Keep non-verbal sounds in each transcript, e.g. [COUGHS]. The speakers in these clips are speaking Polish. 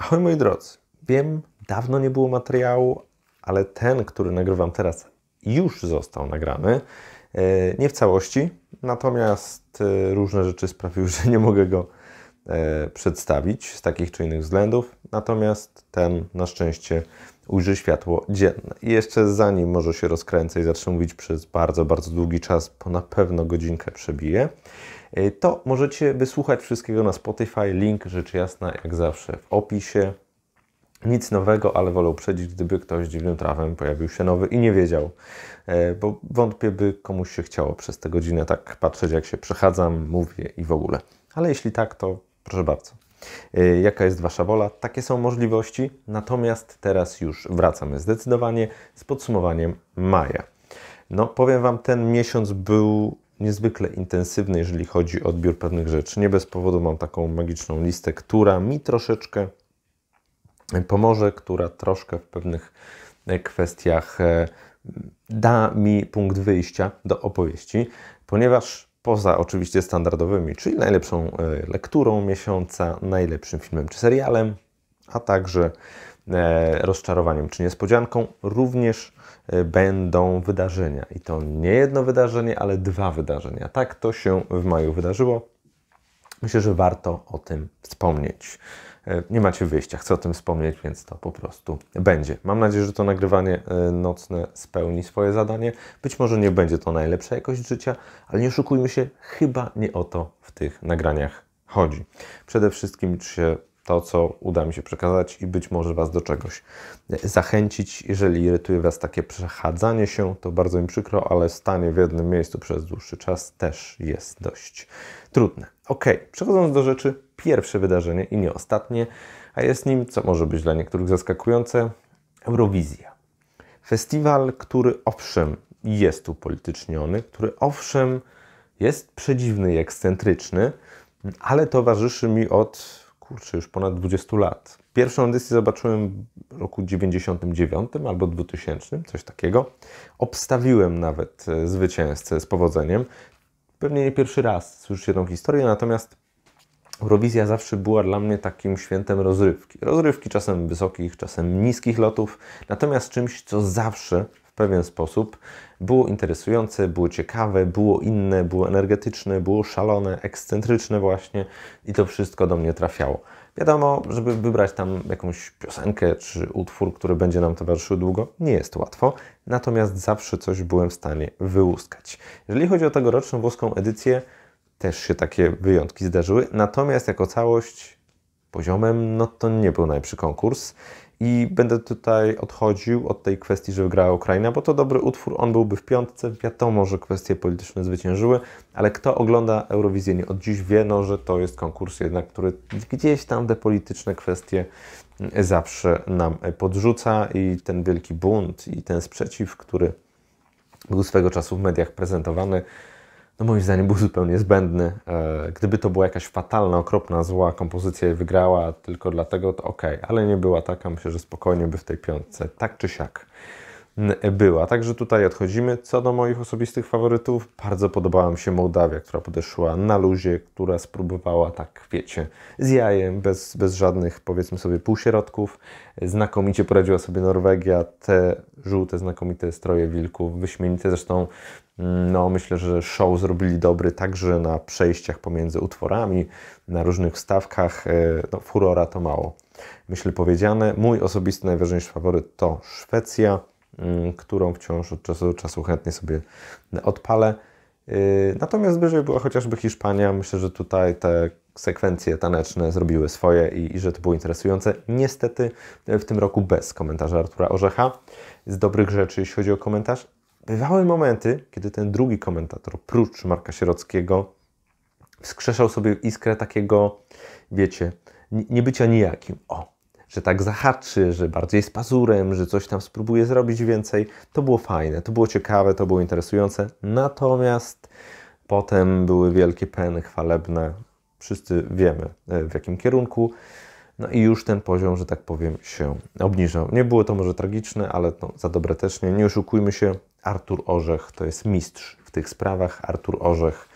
Ahoj moi drodzy, wiem, dawno nie było materiału, ale ten, który nagrywam teraz, już został nagrany. E, nie w całości, natomiast e, różne rzeczy sprawiły, [LAUGHS] że nie mogę go przedstawić z takich czy innych względów. Natomiast ten na szczęście ujrzy światło dzienne. I jeszcze zanim może się rozkręcę i zacznę mówić przez bardzo, bardzo długi czas, bo na pewno godzinkę przebiję, to możecie wysłuchać wszystkiego na Spotify. Link rzecz jasna, jak zawsze, w opisie. Nic nowego, ale wolę uprzedzić, gdyby ktoś dziwnym trawem pojawił się nowy i nie wiedział, bo wątpię, by komuś się chciało przez tę godzinę tak patrzeć, jak się przechadzam, mówię i w ogóle. Ale jeśli tak, to proszę bardzo. Jaka jest Wasza wola? Takie są możliwości, natomiast teraz już wracamy zdecydowanie z podsumowaniem maja. No, powiem Wam, ten miesiąc był niezwykle intensywny, jeżeli chodzi o odbiór pewnych rzeczy. Nie bez powodu mam taką magiczną listę, która mi troszeczkę pomoże, która troszkę w pewnych kwestiach e, da mi punkt wyjścia do opowieści, ponieważ poza oczywiście standardowymi, czyli najlepszą e, lekturą miesiąca, najlepszym filmem czy serialem, a także e, rozczarowaniem czy niespodzianką, również będą wydarzenia. I to nie jedno wydarzenie, ale dwa wydarzenia. Tak to się w maju wydarzyło. Myślę, że warto o tym wspomnieć. Nie macie wyjścia, chcę o tym wspomnieć, więc to po prostu będzie. Mam nadzieję, że to nagrywanie nocne spełni swoje zadanie. Być może nie będzie to najlepsza jakość życia, ale nie oszukujmy się, chyba nie o to w tych nagraniach chodzi. Przede wszystkim, czy się to, co uda mi się przekazać i być może Was do czegoś zachęcić. Jeżeli irytuje Was takie przechadzanie się, to bardzo mi przykro, ale stanie w jednym miejscu przez dłuższy czas też jest dość trudne. Ok, przechodząc do rzeczy, pierwsze wydarzenie i nie ostatnie, a jest nim, co może być dla niektórych zaskakujące, Eurowizja. Festiwal, który owszem jest upolityczniony, który owszem jest przedziwny i ekscentryczny, ale towarzyszy mi od kurczę, już ponad 20 lat. Pierwszą edycję zobaczyłem w roku 99 albo 2000, coś takiego. Obstawiłem nawet e, zwycięzcę z powodzeniem. Pewnie nie pierwszy raz słyszycie tą historię, natomiast Eurowizja zawsze była dla mnie takim świętem rozrywki. Rozrywki czasem wysokich, czasem niskich lotów, natomiast czymś, co zawsze w pewien sposób było interesujące, było ciekawe, było inne, było energetyczne, było szalone, ekscentryczne właśnie i to wszystko do mnie trafiało. Wiadomo, żeby wybrać tam jakąś piosenkę czy utwór, który będzie nam towarzyszył długo, nie jest łatwo, natomiast zawsze coś byłem w stanie wyłuskać. Jeżeli chodzi o tegoroczną włoską edycję, też się takie wyjątki zdarzyły, natomiast jako całość poziomem, no to nie był najlepszy konkurs. I będę tutaj odchodził od tej kwestii, że wygrała Ukraina, bo to dobry utwór, on byłby w piątce. Wiadomo, że kwestie polityczne zwyciężyły, ale kto ogląda Eurowizję nie od dziś wie, no, że to jest konkurs jednak, który gdzieś tam te polityczne kwestie zawsze nam podrzuca i ten wielki bunt i ten sprzeciw, który był swego czasu w mediach prezentowany, no moim zdaniem był zupełnie zbędny. E, gdyby to była jakaś fatalna, okropna, zła kompozycja i wygrała tylko dlatego, to ok, ale nie była taka. Myślę, że spokojnie by w tej piątce, tak czy siak, była. Także tutaj odchodzimy. Co do moich osobistych faworytów, bardzo podobała mi się Mołdawia, która podeszła na luzie, która spróbowała, tak wiecie, z jajem, bez, bez żadnych, powiedzmy sobie, półśrodków. Znakomicie poradziła sobie Norwegia, te żółte, znakomite stroje wilków, wyśmienite. Zresztą no, myślę, że show zrobili dobry także na przejściach pomiędzy utworami, na różnych wstawkach. E, no, furora to mało. Myślę powiedziane. Mój osobisty najważniejszy faworyt to Szwecja, mm, którą wciąż od czasu do czasu chętnie sobie odpalę. E, natomiast wyżej była chociażby Hiszpania. Myślę, że tutaj te sekwencje taneczne zrobiły swoje i, i że to było interesujące. Niestety w tym roku bez komentarza Artura Orzecha. Z dobrych rzeczy, jeśli chodzi o komentarz, bywały momenty, kiedy ten drugi komentator, prócz Marka Sierockiego, wskrzeszał sobie iskrę takiego, wiecie, nie bycia nijakim. O, że tak zahaczy, że bardziej z pazurem, że coś tam spróbuje zrobić więcej. To było fajne, to było ciekawe, to było interesujące. Natomiast potem były wielkie peny chwalebne. Wszyscy wiemy e, w jakim kierunku. No i już ten poziom, że tak powiem, się obniżał. Nie było to może tragiczne, ale no, za dobre też nie. Nie oszukujmy się, Artur Orzech to jest mistrz w tych sprawach. Artur Orzech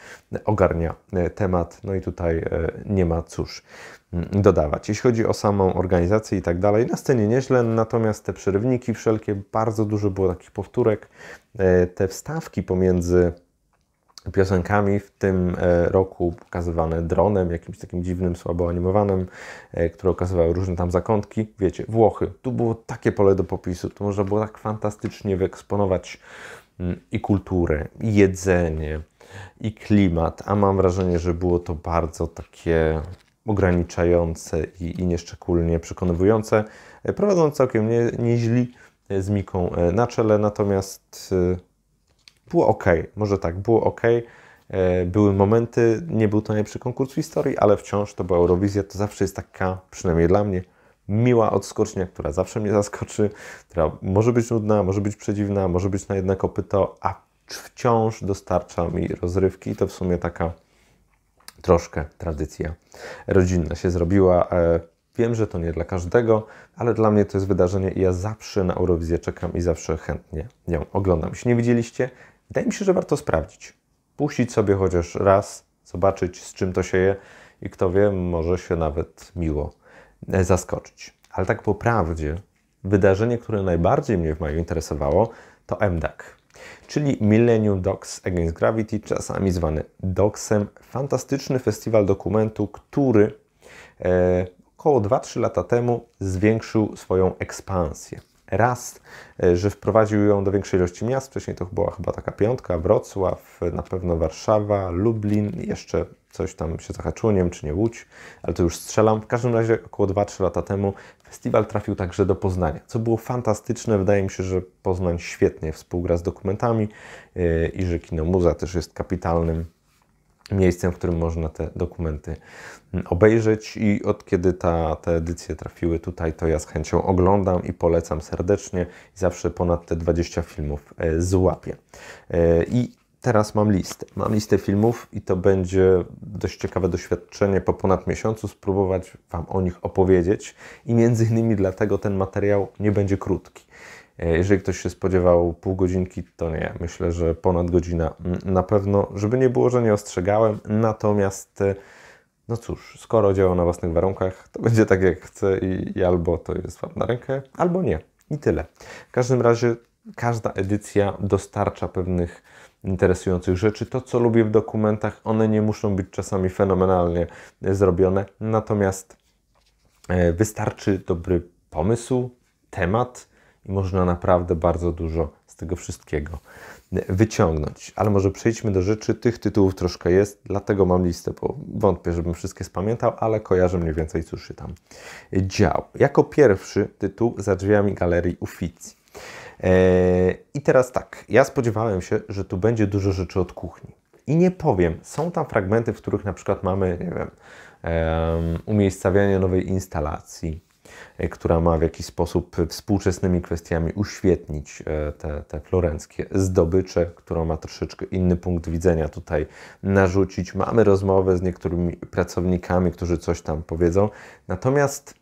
ogarnia temat, no i tutaj nie ma cóż dodawać. Jeśli chodzi o samą organizację i tak dalej, na scenie nieźle, natomiast te przerywniki wszelkie, bardzo dużo było takich powtórek. Te wstawki pomiędzy piosenkami w tym e, roku pokazywane dronem, jakimś takim dziwnym, słabo animowanym, e, które okazywały różne tam zakątki. Wiecie, Włochy, tu było takie pole do popisu, tu można było tak fantastycznie wyeksponować mm, i kulturę, i jedzenie, i klimat, a mam wrażenie, że było to bardzo takie ograniczające i, i nieszczególnie przekonywujące, e, prowadząc całkiem nie, nieźli z Miką na czele, natomiast było ok, może tak, było ok. E, były momenty, nie był to najlepszy konkurs w historii, ale wciąż to była Eurowizja, to zawsze jest taka, przynajmniej dla mnie, miła odskocznia, która zawsze mnie zaskoczy, która może być nudna, może być przedziwna, może być na jedno kopyto, a wciąż dostarcza mi rozrywki to w sumie taka troszkę tradycja rodzinna się zrobiła. E, wiem, że to nie dla każdego, ale dla mnie to jest wydarzenie i ja zawsze na Eurowizję czekam i zawsze chętnie ją oglądam. Jeśli nie widzieliście, Wydaje mi się, że warto sprawdzić. Puścić sobie chociaż raz, zobaczyć z czym to się je i kto wie, może się nawet miło e, zaskoczyć. Ale tak po prawdzie, wydarzenie, które najbardziej mnie w maju interesowało, to MDAC, czyli Millennium Dogs Against Gravity, czasami zwany DOGSem. Fantastyczny festiwal dokumentu, który e, około 2-3 lata temu zwiększył swoją ekspansję. Raz, e, że wprowadził ją do większej ilości miast. Wcześniej to była chyba taka piątka, Wrocław, na pewno Warszawa, Lublin, jeszcze coś tam się zahaczyło, nie wiem czy nie Łódź, ale to już strzelam. W każdym razie około 2-3 lata temu festiwal trafił także do Poznania, co było fantastyczne. Wydaje mi się, że Poznań świetnie współgra z dokumentami e, i że Kino Muza też jest kapitalnym miejscem, w którym można te dokumenty mm, obejrzeć i od kiedy ta, te edycje trafiły tutaj, to ja z chęcią oglądam i polecam serdecznie zawsze ponad te 20 filmów e, złapię. E, I teraz mam listę. Mam listę filmów i to będzie dość ciekawe doświadczenie po ponad miesiącu spróbować Wam o nich opowiedzieć i między innymi dlatego ten materiał nie będzie krótki. E, jeżeli ktoś się spodziewał pół godzinki, to nie. Myślę, że ponad godzina na pewno, żeby nie było, że nie ostrzegałem. Natomiast, e, no cóż, skoro działa na własnych warunkach, to będzie tak jak chcę i, i albo to jest Wam na rękę, albo nie. I tyle. W każdym razie każda edycja dostarcza pewnych interesujących rzeczy. To, co lubię w dokumentach, one nie muszą być czasami fenomenalnie zrobione, natomiast e, wystarczy dobry pomysł, temat i można naprawdę bardzo dużo z tego wszystkiego wyciągnąć. Ale może przejdźmy do rzeczy. Tych tytułów troszkę jest, dlatego mam listę, bo wątpię, żebym wszystkie spamiętał, ale kojarzę mniej więcej, cóż się tam działo. Jako pierwszy tytuł za drzwiami galerii Uffizi. Eee, I teraz tak, ja spodziewałem się, że tu będzie dużo rzeczy od kuchni. I nie powiem, są tam fragmenty, w których na przykład mamy, nie wiem, um, umiejscawianie nowej instalacji, która ma w jakiś sposób współczesnymi kwestiami uświetnić e, te, te florenckie zdobycze, która ma troszeczkę inny punkt widzenia tutaj narzucić. Mamy rozmowę z niektórymi pracownikami, którzy coś tam powiedzą. Natomiast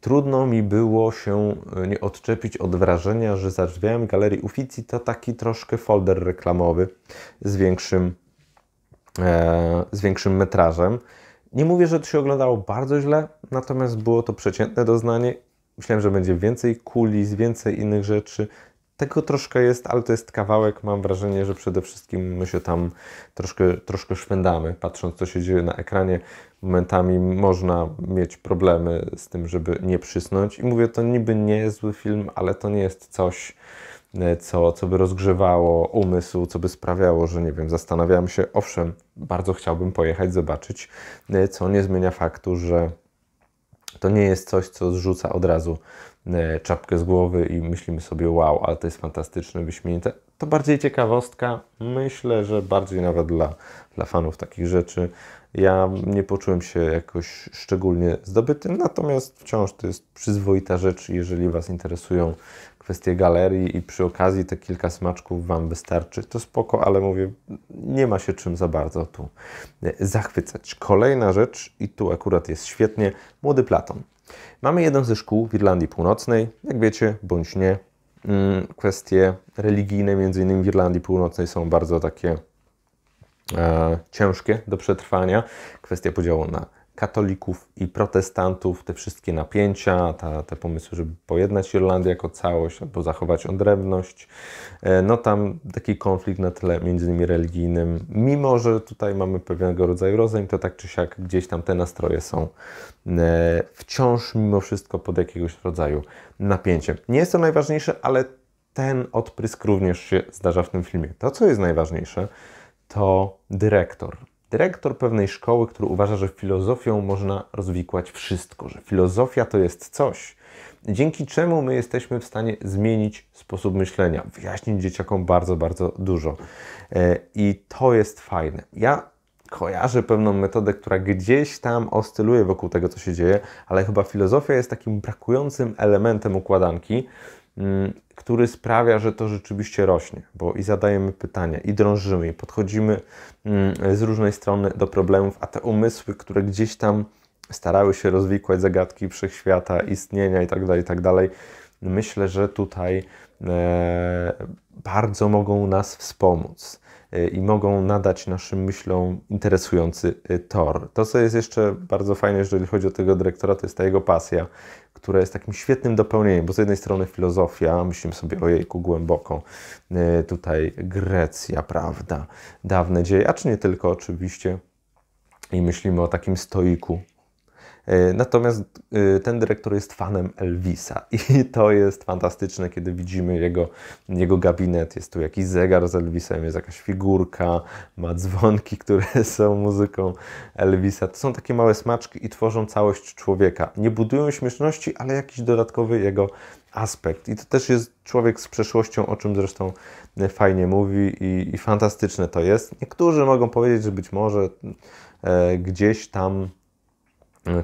trudno mi było się e, nie odczepić od wrażenia, że za drzwiami Galerii Uffizi to taki troszkę folder reklamowy z większym, e, z większym metrażem. Nie mówię, że to się oglądało bardzo źle, natomiast było to przeciętne doznanie. Myślałem, że będzie więcej kulis, więcej innych rzeczy. Tego troszkę jest, ale to jest kawałek. Mam wrażenie, że przede wszystkim my się tam troszkę, troszkę szwendamy, patrząc, co się dzieje na ekranie. Momentami można mieć problemy z tym, żeby nie przysnąć. I mówię, to niby nie jest zły film, ale to nie jest coś, co, co by rozgrzewało umysł, co by sprawiało, że nie wiem, zastanawiałem się, owszem, bardzo chciałbym pojechać, zobaczyć, e, co nie zmienia faktu, że to nie jest coś, co zrzuca od razu e, czapkę z głowy i myślimy sobie, wow, ale to jest fantastyczne, wyśmienite. To bardziej ciekawostka, myślę, że bardziej nawet dla, dla fanów takich rzeczy. Ja nie poczułem się jakoś szczególnie zdobytym, natomiast wciąż to jest przyzwoita rzecz. Jeżeli Was interesują kwestie galerii i przy okazji te kilka smaczków Wam wystarczy, to spoko, ale mówię, nie ma się czym za bardzo tu zachwycać. Kolejna rzecz, i tu akurat jest świetnie, Młody Platon. Mamy jedną ze szkół w Irlandii Północnej, jak wiecie, bądź nie, mm, kwestie religijne, między innymi w Irlandii Północnej, są bardzo takie e, ciężkie do przetrwania. Kwestia podziału na katolików i protestantów, te wszystkie napięcia, ta, te pomysły, żeby pojednać Irlandię jako całość albo zachować odrębność. E, no tam taki konflikt na tle między innymi religijnym, mimo że tutaj mamy pewnego rodzaju rozejm, to tak czy siak gdzieś tam te nastroje są e, wciąż mimo wszystko pod jakiegoś rodzaju napięciem. Nie jest to najważniejsze, ale ten odprysk również się zdarza w tym filmie. To, co jest najważniejsze, to dyrektor dyrektor pewnej szkoły, który uważa, że filozofią można rozwikłać wszystko, że filozofia to jest coś, dzięki czemu my jesteśmy w stanie zmienić sposób myślenia, wyjaśnić dzieciakom bardzo, bardzo dużo. E, I to jest fajne. Ja kojarzę pewną metodę, która gdzieś tam oscyluje wokół tego, co się dzieje, ale chyba filozofia jest takim brakującym elementem układanki, który sprawia, że to rzeczywiście rośnie, bo i zadajemy pytania, i drążymy, i podchodzimy mm, z różnej strony do problemów, a te umysły, które gdzieś tam starały się rozwikłać zagadki wszechświata, istnienia itd., tak itd., tak myślę, że tutaj e, bardzo mogą nas wspomóc i mogą nadać naszym myślom interesujący e, tor. To, co jest jeszcze bardzo fajne, jeżeli chodzi o tego dyrektora, to jest ta jego pasja które jest takim świetnym dopełnieniem, bo z jednej strony filozofia, myślimy sobie o jejku głęboko, e, tutaj Grecja, prawda, dawne dzieje, a czy nie tylko oczywiście, i myślimy o takim stoiku, natomiast e, ten dyrektor jest fanem Elvisa i [LAUGHS] to jest fantastyczne, kiedy widzimy jego, jego gabinet. Jest tu jakiś zegar z Elvisem, jest jakaś figurka, ma dzwonki, [LAUGHS] które są muzyką Elvisa. To są takie małe smaczki i tworzą całość człowieka. Nie budują śmieszności, ale jakiś dodatkowy jego aspekt. I to też jest człowiek z przeszłością, o czym zresztą fajnie mówi i, i fantastyczne to jest. Niektórzy mogą powiedzieć, że być może e, gdzieś tam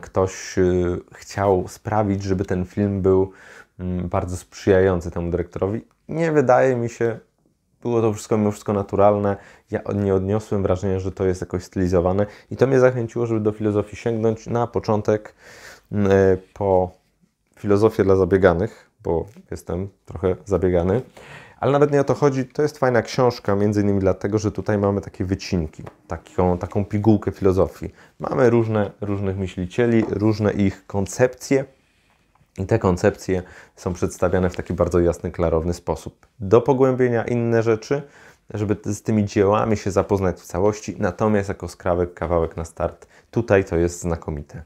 ktoś y, chciał sprawić, żeby ten film był mm, bardzo sprzyjający temu dyrektorowi. Nie wydaje mi się, było to wszystko mimo wszystko naturalne. Ja nie odniosłem wrażenia, że to jest jakoś stylizowane i to mnie zachęciło, żeby do filozofii sięgnąć na początek mm, y, po filozofię dla zabieganych, bo jestem trochę zabiegany. Ale nawet nie o to chodzi, to jest fajna książka, między innymi dlatego, że tutaj mamy takie wycinki, taką, taką pigułkę filozofii. Mamy różne, różnych myślicieli, różne ich koncepcje i te koncepcje są przedstawiane w taki bardzo jasny, klarowny sposób. Do pogłębienia inne rzeczy, żeby z tymi dziełami się zapoznać w całości, natomiast jako skrawek, kawałek na start, tutaj to jest znakomite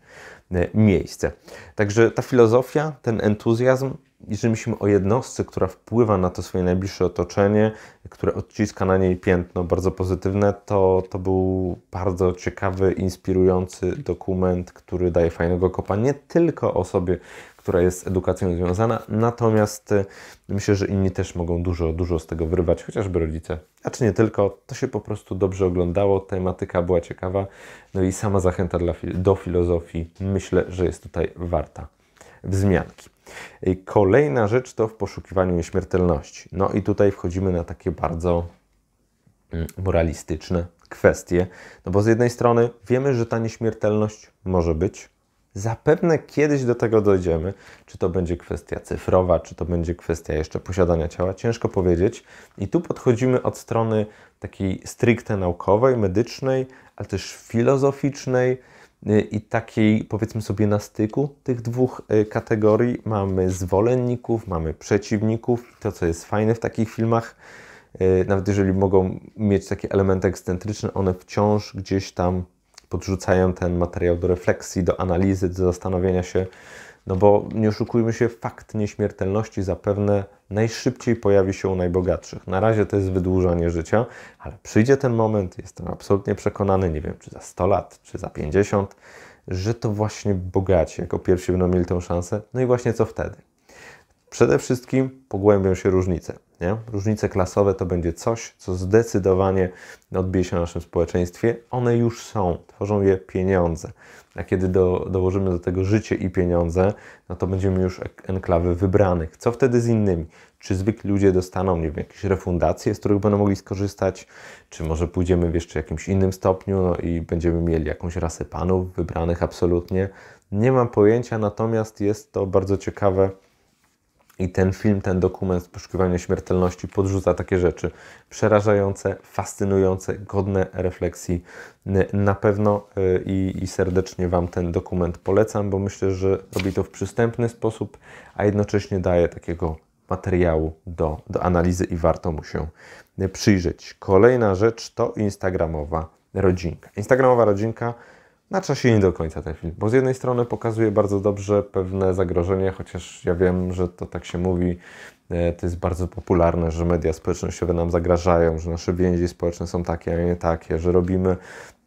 e, miejsce. Także ta filozofia, ten entuzjazm jeżeli myślimy o jednostce, która wpływa na to swoje najbliższe otoczenie, które odciska na niej piętno bardzo pozytywne, to, to był bardzo ciekawy, inspirujący dokument, który daje fajnego kopa nie tylko osobie, która jest z edukacją związana, natomiast y, myślę, że inni też mogą dużo, dużo z tego wyrywać, chociażby rodzice. A czy nie tylko, to się po prostu dobrze oglądało, tematyka była ciekawa, no i sama zachęta dla, do filozofii myślę, że jest tutaj warta wzmianki. Kolejna rzecz to w poszukiwaniu nieśmiertelności. No i tutaj wchodzimy na takie bardzo mm, moralistyczne kwestie, no bo z jednej strony wiemy, że ta nieśmiertelność może być. Zapewne kiedyś do tego dojdziemy, czy to będzie kwestia cyfrowa, czy to będzie kwestia jeszcze posiadania ciała, ciężko powiedzieć. I tu podchodzimy od strony takiej stricte naukowej, medycznej, ale też filozoficznej, i takiej, powiedzmy sobie, na styku tych dwóch y, kategorii mamy zwolenników, mamy przeciwników. To, co jest fajne w takich filmach, y, nawet jeżeli mogą mieć takie elementy ekscentryczne, one wciąż gdzieś tam podrzucają ten materiał do refleksji, do analizy, do zastanowienia się, no bo nie oszukujmy się, fakt nieśmiertelności zapewne najszybciej pojawi się u najbogatszych. Na razie to jest wydłużanie życia, ale przyjdzie ten moment, jestem absolutnie przekonany, nie wiem czy za 100 lat, czy za 50, że to właśnie bogaci jako pierwsi będą mieli tę szansę. No i właśnie co wtedy? Przede wszystkim pogłębią się różnice. Nie? Różnice klasowe to będzie coś, co zdecydowanie odbije się na naszym społeczeństwie. One już są, tworzą je pieniądze. A kiedy do, dołożymy do tego życie i pieniądze, no to będziemy już enklawy wybranych. Co wtedy z innymi? Czy zwykli ludzie dostaną, nie wiem, jakieś refundacje, z których będą mogli skorzystać? Czy może pójdziemy w jeszcze jakimś innym stopniu no i będziemy mieli jakąś rasę panów wybranych absolutnie? Nie mam pojęcia, natomiast jest to bardzo ciekawe I ten film, ten dokument Poszukiwanie śmiertelności podrzuca takie rzeczy przerażające, fascynujące, godne refleksji. Na pewno y, i, i, serdecznie Wam ten dokument polecam, bo myślę, że robi to w przystępny sposób, a jednocześnie daje takiego materiału do, do analizy i warto mu się przyjrzeć. Kolejna rzecz to Instagramowa rodzinka. Instagramowa rodzinka na czasie nie do końca ten film, bo z jednej strony pokazuje bardzo dobrze pewne zagrożenie, chociaż ja wiem, że to tak się mówi, e, to jest bardzo popularne, że media społecznościowe nam zagrażają, że nasze więzi społeczne są takie, a nie takie, że robimy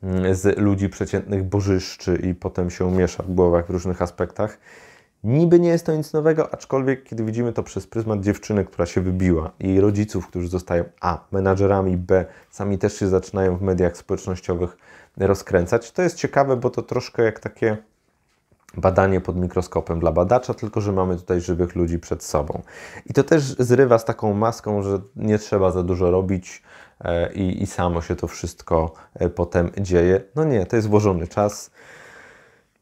mm, z ludzi przeciętnych bożyszczy i potem się miesza w głowach w różnych aspektach. Niby nie jest to nic nowego, aczkolwiek kiedy widzimy to przez pryzmat dziewczyny, która się wybiła i rodziców, którzy zostają A, menadżerami, B, sami też się zaczynają w mediach społecznościowych rozkręcać. To jest ciekawe, bo to troszkę jak takie badanie pod mikroskopem dla badacza, tylko że mamy tutaj żywych ludzi przed sobą. I to też zrywa z taką maską, że nie trzeba za dużo robić e, i, i samo się to wszystko e, potem dzieje. No nie, to jest włożony czas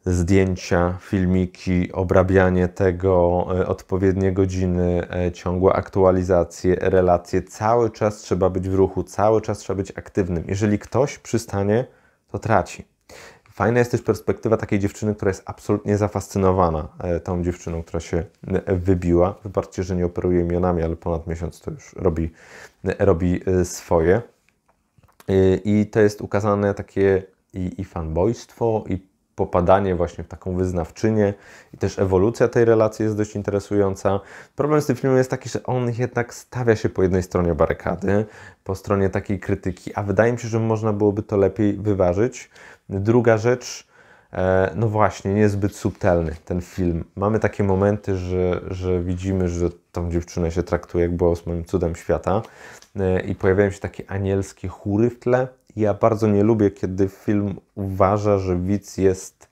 zdjęcia, filmiki, obrabianie tego, e, odpowiednie godziny, ciągłe aktualizacje, relacje. Cały czas trzeba być w ruchu, cały czas trzeba być aktywnym. Jeżeli ktoś przystanie, to traci. Fajna jest też perspektywa takiej dziewczyny, która jest absolutnie zafascynowana e, tą dziewczyną, która się e, wybiła. Wybaczcie, że nie operuję imionami, ale ponad miesiąc to już robi, e, robi swoje. I to jest ukazane takie i, i fanbojstwo, i popadanie właśnie w taką wyznawczynię i też ewolucja tej relacji jest dość interesująca. Problem z tym filmem jest taki, że on jednak stawia się po jednej stronie barykady, po stronie takiej krytyki, a wydaje mi się, że można byłoby to lepiej wyważyć. Druga rzecz, e, no właśnie, niezbyt subtelny ten film. Mamy takie momenty, że, że widzimy, że tą dziewczynę się traktuje jak było moim cudem świata e, i pojawiają się takie anielskie chóry w tle, ja bardzo nie lubię, kiedy film uważa, że widz jest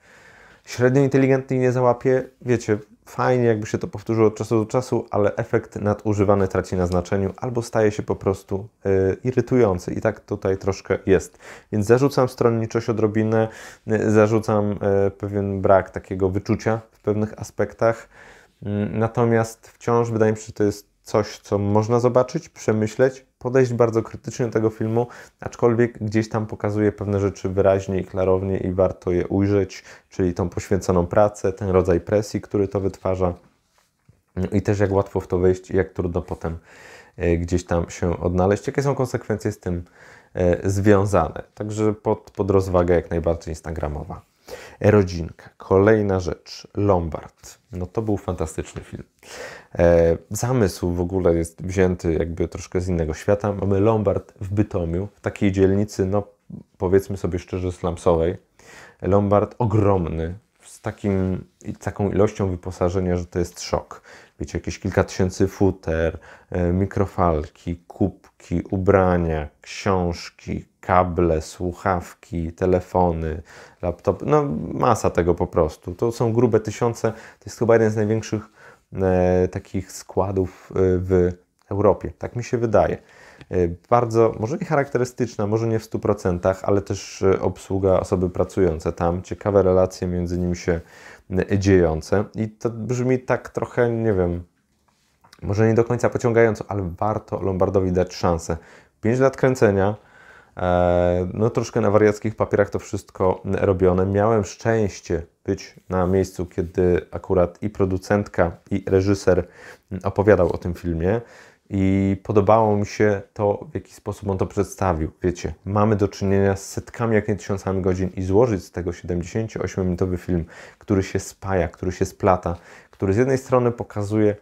średnio inteligentny i nie załapie. Wiecie, fajnie jakby się to powtórzyło od czasu do czasu, ale efekt nadużywany traci na znaczeniu albo staje się po prostu y, irytujący. I tak tutaj troszkę jest. Więc zarzucam stronniczość odrobinę, y, zarzucam y, pewien brak takiego wyczucia w pewnych aspektach. Mm, natomiast wciąż wydaje mi się, że to jest coś, co można zobaczyć, przemyśleć, podejść bardzo krytycznie do tego filmu, aczkolwiek gdzieś tam pokazuje pewne rzeczy wyraźnie i klarownie i warto je ujrzeć, czyli tą poświęconą pracę, ten rodzaj presji, który to wytwarza i też jak łatwo w to wejść i jak trudno potem e, gdzieś tam się odnaleźć. Jakie są konsekwencje z tym e, związane? Także pod, pod rozwagę jak najbardziej instagramowa. Rodzinka. Kolejna rzecz. Lombard. No to był fantastyczny film. E, zamysł w ogóle jest wzięty jakby troszkę z innego świata. Mamy Lombard w Bytomiu, w takiej dzielnicy, no powiedzmy sobie szczerze, slumsowej. Lombard ogromny, z takim, taką ilością wyposażenia, że to jest szok. Wiecie, jakieś kilka tysięcy futer, e, mikrofalki, kubki, ubrania, książki, kable, słuchawki, telefony, laptopy, no masa tego po prostu. To są grube tysiące, to jest chyba jeden z największych e, takich składów e, w Europie, tak mi się wydaje. E, bardzo, może nie charakterystyczna, może nie w 100%, ale też e, obsługa osoby pracujące tam, ciekawe relacje między nimi się e, dziejące i to brzmi tak trochę, nie wiem, może nie do końca pociągająco, ale warto Lombardowi dać szansę. 5 lat kręcenia, no troszkę na wariackich papierach to wszystko robione. Miałem szczęście być na miejscu, kiedy akurat i producentka, i reżyser opowiadał o tym filmie. I podobało mi się to, w jaki sposób on to przedstawił. Wiecie, mamy do czynienia z setkami, jak nie tysiącami godzin i złożyć z tego 78-minutowy film, który się spaja, który się splata, który z jednej strony pokazuje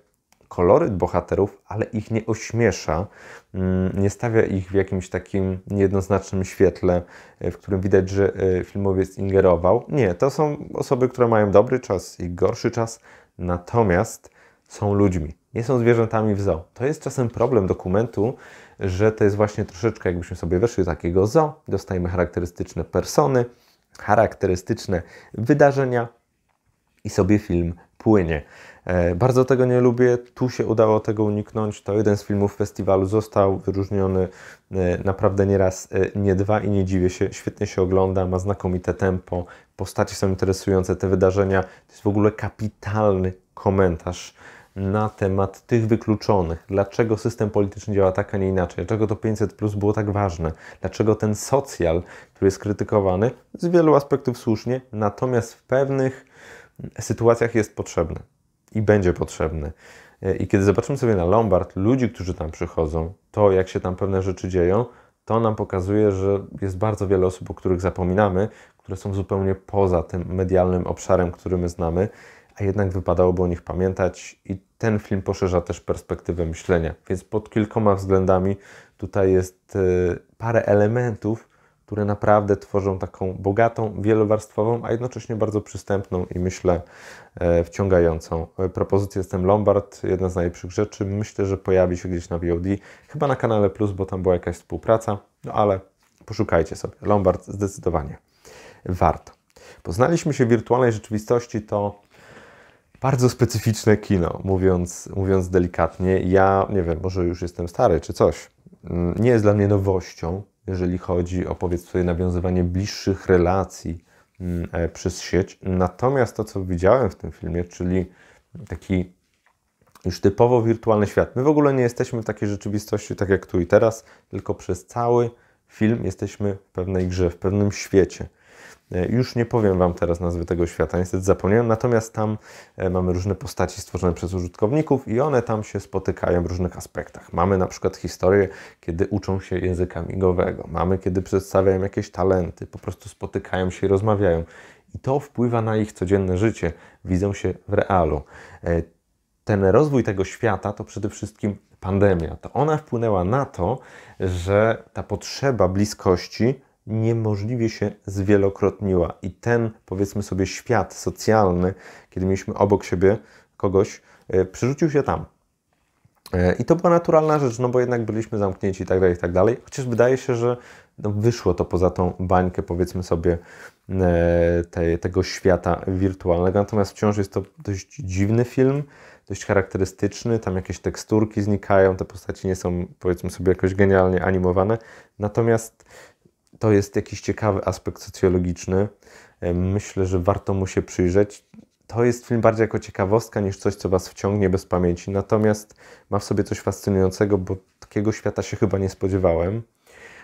koloryt bohaterów, ale ich nie ośmiesza, mm, nie stawia ich w jakimś takim niejednoznacznym świetle, e, w którym widać, że e, filmowiec ingerował. Nie, to są osoby, które mają dobry czas i gorszy czas, natomiast są ludźmi, nie są zwierzętami w zoo. To jest czasem problem dokumentu, że to jest właśnie troszeczkę, jakbyśmy sobie weszli do takiego zoo, dostajemy charakterystyczne persony, charakterystyczne wydarzenia i sobie film płynie. E, bardzo tego nie lubię, tu się udało tego uniknąć. To jeden z filmów festiwalu został wyróżniony e, naprawdę nie raz, e, nie dwa i nie dziwię się. Świetnie się ogląda, ma znakomite tempo, postacie są interesujące, te wydarzenia. To jest w ogóle kapitalny komentarz na temat tych wykluczonych, dlaczego system polityczny działa tak, a nie inaczej, dlaczego to 500 plus było tak ważne, dlaczego ten socjal, który jest krytykowany, z wielu aspektów słusznie, natomiast w pewnych sytuacjach jest potrzebny i będzie potrzebny. I kiedy zobaczymy sobie na Lombard ludzi, którzy tam przychodzą, to jak się tam pewne rzeczy dzieją, to nam pokazuje, że jest bardzo wiele osób, o których zapominamy, które są zupełnie poza tym medialnym obszarem, który my znamy, a jednak wypadałoby o nich pamiętać i ten film poszerza też perspektywę myślenia. Więc pod kilkoma względami tutaj jest e, parę elementów, które naprawdę tworzą taką bogatą, wielowarstwową, a jednocześnie bardzo przystępną i myślę e, wciągającą. E, propozycja jestem Lombard, jedna z najlepszych rzeczy. Myślę, że pojawi się gdzieś na VOD, chyba na kanale Plus, bo tam była jakaś współpraca, no ale poszukajcie sobie. Lombard zdecydowanie warto. Poznaliśmy się w wirtualnej rzeczywistości, to bardzo specyficzne kino, mówiąc, mówiąc delikatnie. Ja nie wiem, może już jestem stary czy coś. Mm, nie jest dla mnie nowością, jeżeli chodzi o powiedzmy nawiązywanie bliższych relacji mm, e, przez sieć. Natomiast to, co widziałem w tym filmie, czyli taki już typowo wirtualny świat. My w ogóle nie jesteśmy w takiej rzeczywistości, tak jak tu i teraz, tylko przez cały film jesteśmy w pewnej grze, w pewnym świecie. E, już nie powiem Wam teraz nazwy tego świata, niestety zapomniałem, natomiast tam e, mamy różne postaci stworzone przez użytkowników i one tam się spotykają w różnych aspektach. Mamy na przykład historię, kiedy uczą się języka migowego, mamy kiedy przedstawiają jakieś talenty, po prostu spotykają się i rozmawiają. I to wpływa na ich codzienne życie, widzą się w realu. E, ten rozwój tego świata to przede wszystkim pandemia. To ona wpłynęła na to, że ta potrzeba bliskości niemożliwie się zwielokrotniła. I ten, powiedzmy sobie, świat socjalny, kiedy mieliśmy obok siebie kogoś, e, przerzucił się tam. E, I to była naturalna rzecz, no bo jednak byliśmy zamknięci i tak dalej, i tak dalej. Chociaż wydaje się, że no wyszło to poza tą bańkę, powiedzmy sobie, e, te, tego świata wirtualnego. Natomiast wciąż jest to dość dziwny film, dość charakterystyczny. Tam jakieś teksturki znikają, te postaci nie są, powiedzmy sobie, jakoś genialnie animowane. Natomiast to jest jakiś ciekawy aspekt socjologiczny. Myślę, że warto mu się przyjrzeć. To jest film bardziej jako ciekawostka niż coś, co Was wciągnie bez pamięci. Natomiast ma w sobie coś fascynującego, bo takiego świata się chyba nie spodziewałem.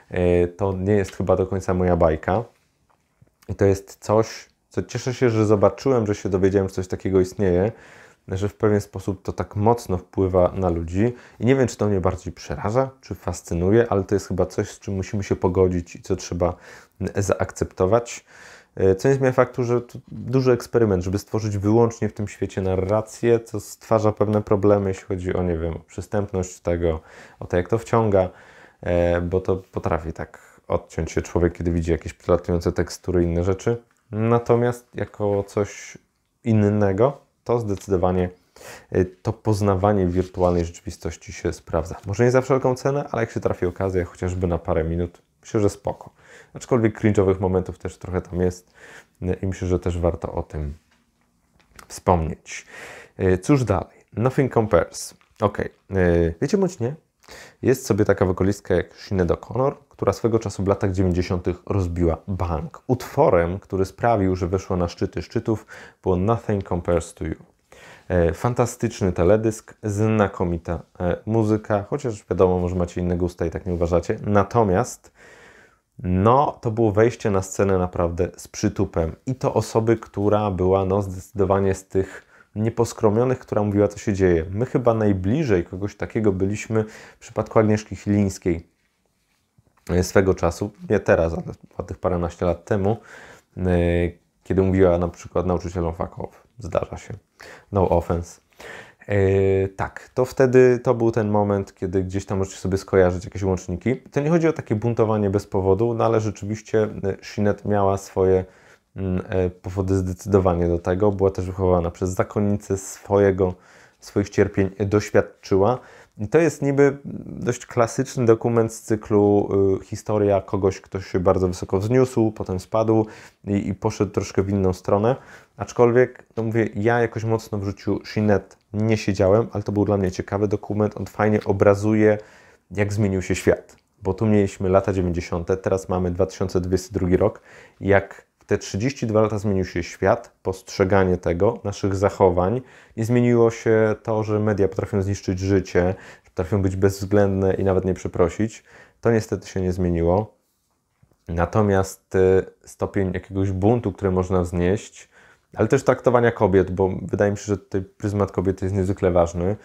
E, to nie jest chyba do końca moja bajka. I to jest coś, co cieszę się, że zobaczyłem, że się dowiedziałem, że coś takiego istnieje, że w pewien sposób to tak mocno wpływa na ludzi. I nie wiem, czy to mnie bardziej przeraża, czy fascynuje, ale to jest chyba coś, z czym musimy się pogodzić i co trzeba zaakceptować. E, co nie zmienia faktu, że to duży eksperyment, żeby stworzyć wyłącznie w tym świecie narrację, co stwarza pewne problemy, jeśli chodzi o, nie wiem, przystępność tego, o to, jak to wciąga, e, bo to potrafi tak odciąć się człowiek, kiedy widzi jakieś przelatujące tekstury i inne rzeczy. Natomiast jako coś innego, to zdecydowanie y, to poznawanie wirtualnej rzeczywistości się sprawdza. Może nie za wszelką cenę, ale jak się trafi okazja, chociażby na parę minut, myślę, że spoko. Aczkolwiek cringe'owych momentów też trochę tam jest y, i myślę, że też warto o tym wspomnieć. Y, cóż dalej? Nothing Compares. Ok, wiecie bądź nie? Jest sobie taka wokalistka jak Sinead O'Connor, która swego czasu w latach 90. rozbiła bank. Utworem, który sprawił, że weszła na szczyty szczytów, było Nothing Compares to You. E, fantastyczny teledysk, znakomita e, muzyka, chociaż wiadomo, może macie inne gusta i tak nie uważacie. Natomiast no, to było wejście na scenę naprawdę z przytupem. I to osoby, która była no, zdecydowanie z tych nieposkromionych, która mówiła, co się dzieje. My chyba najbliżej kogoś takiego byliśmy w przypadku Agnieszki Chilińskiej e, swego czasu, nie teraz, ale ładnych paręnaście lat temu, e, kiedy mówiła na przykład nauczycielom fakow. Zdarza się. No offense. Yy, tak, to wtedy to był ten moment, kiedy gdzieś tam możecie sobie skojarzyć jakieś łączniki. To nie chodzi o takie buntowanie bez powodu, no ale rzeczywiście Shinet miała swoje powody zdecydowanie do tego. Była też wychowana przez zakonnicę swojego, swoich cierpień doświadczyła. I to jest niby dość klasyczny dokument z cyklu y, historia kogoś, kto się bardzo wysoko wzniósł, potem spadł i, i poszedł troszkę w inną stronę. Aczkolwiek, no mówię, ja jakoś mocno w życiu Shinet nie siedziałem, ale to był dla mnie ciekawy dokument. On fajnie obrazuje, jak zmienił się świat. Bo tu mieliśmy lata 90., teraz mamy 2022 rok, jak W te 32 lata zmienił się świat, postrzeganie tego, naszych zachowań. Nie zmieniło się to, że media potrafią zniszczyć życie, potrafią być bezwzględne i nawet nie przeprosić. To niestety się nie zmieniło. Natomiast y, stopień jakiegoś buntu, który można wznieść, ale też traktowania kobiet, bo wydaje mi się, że tutaj pryzmat kobiety jest niezwykle ważny,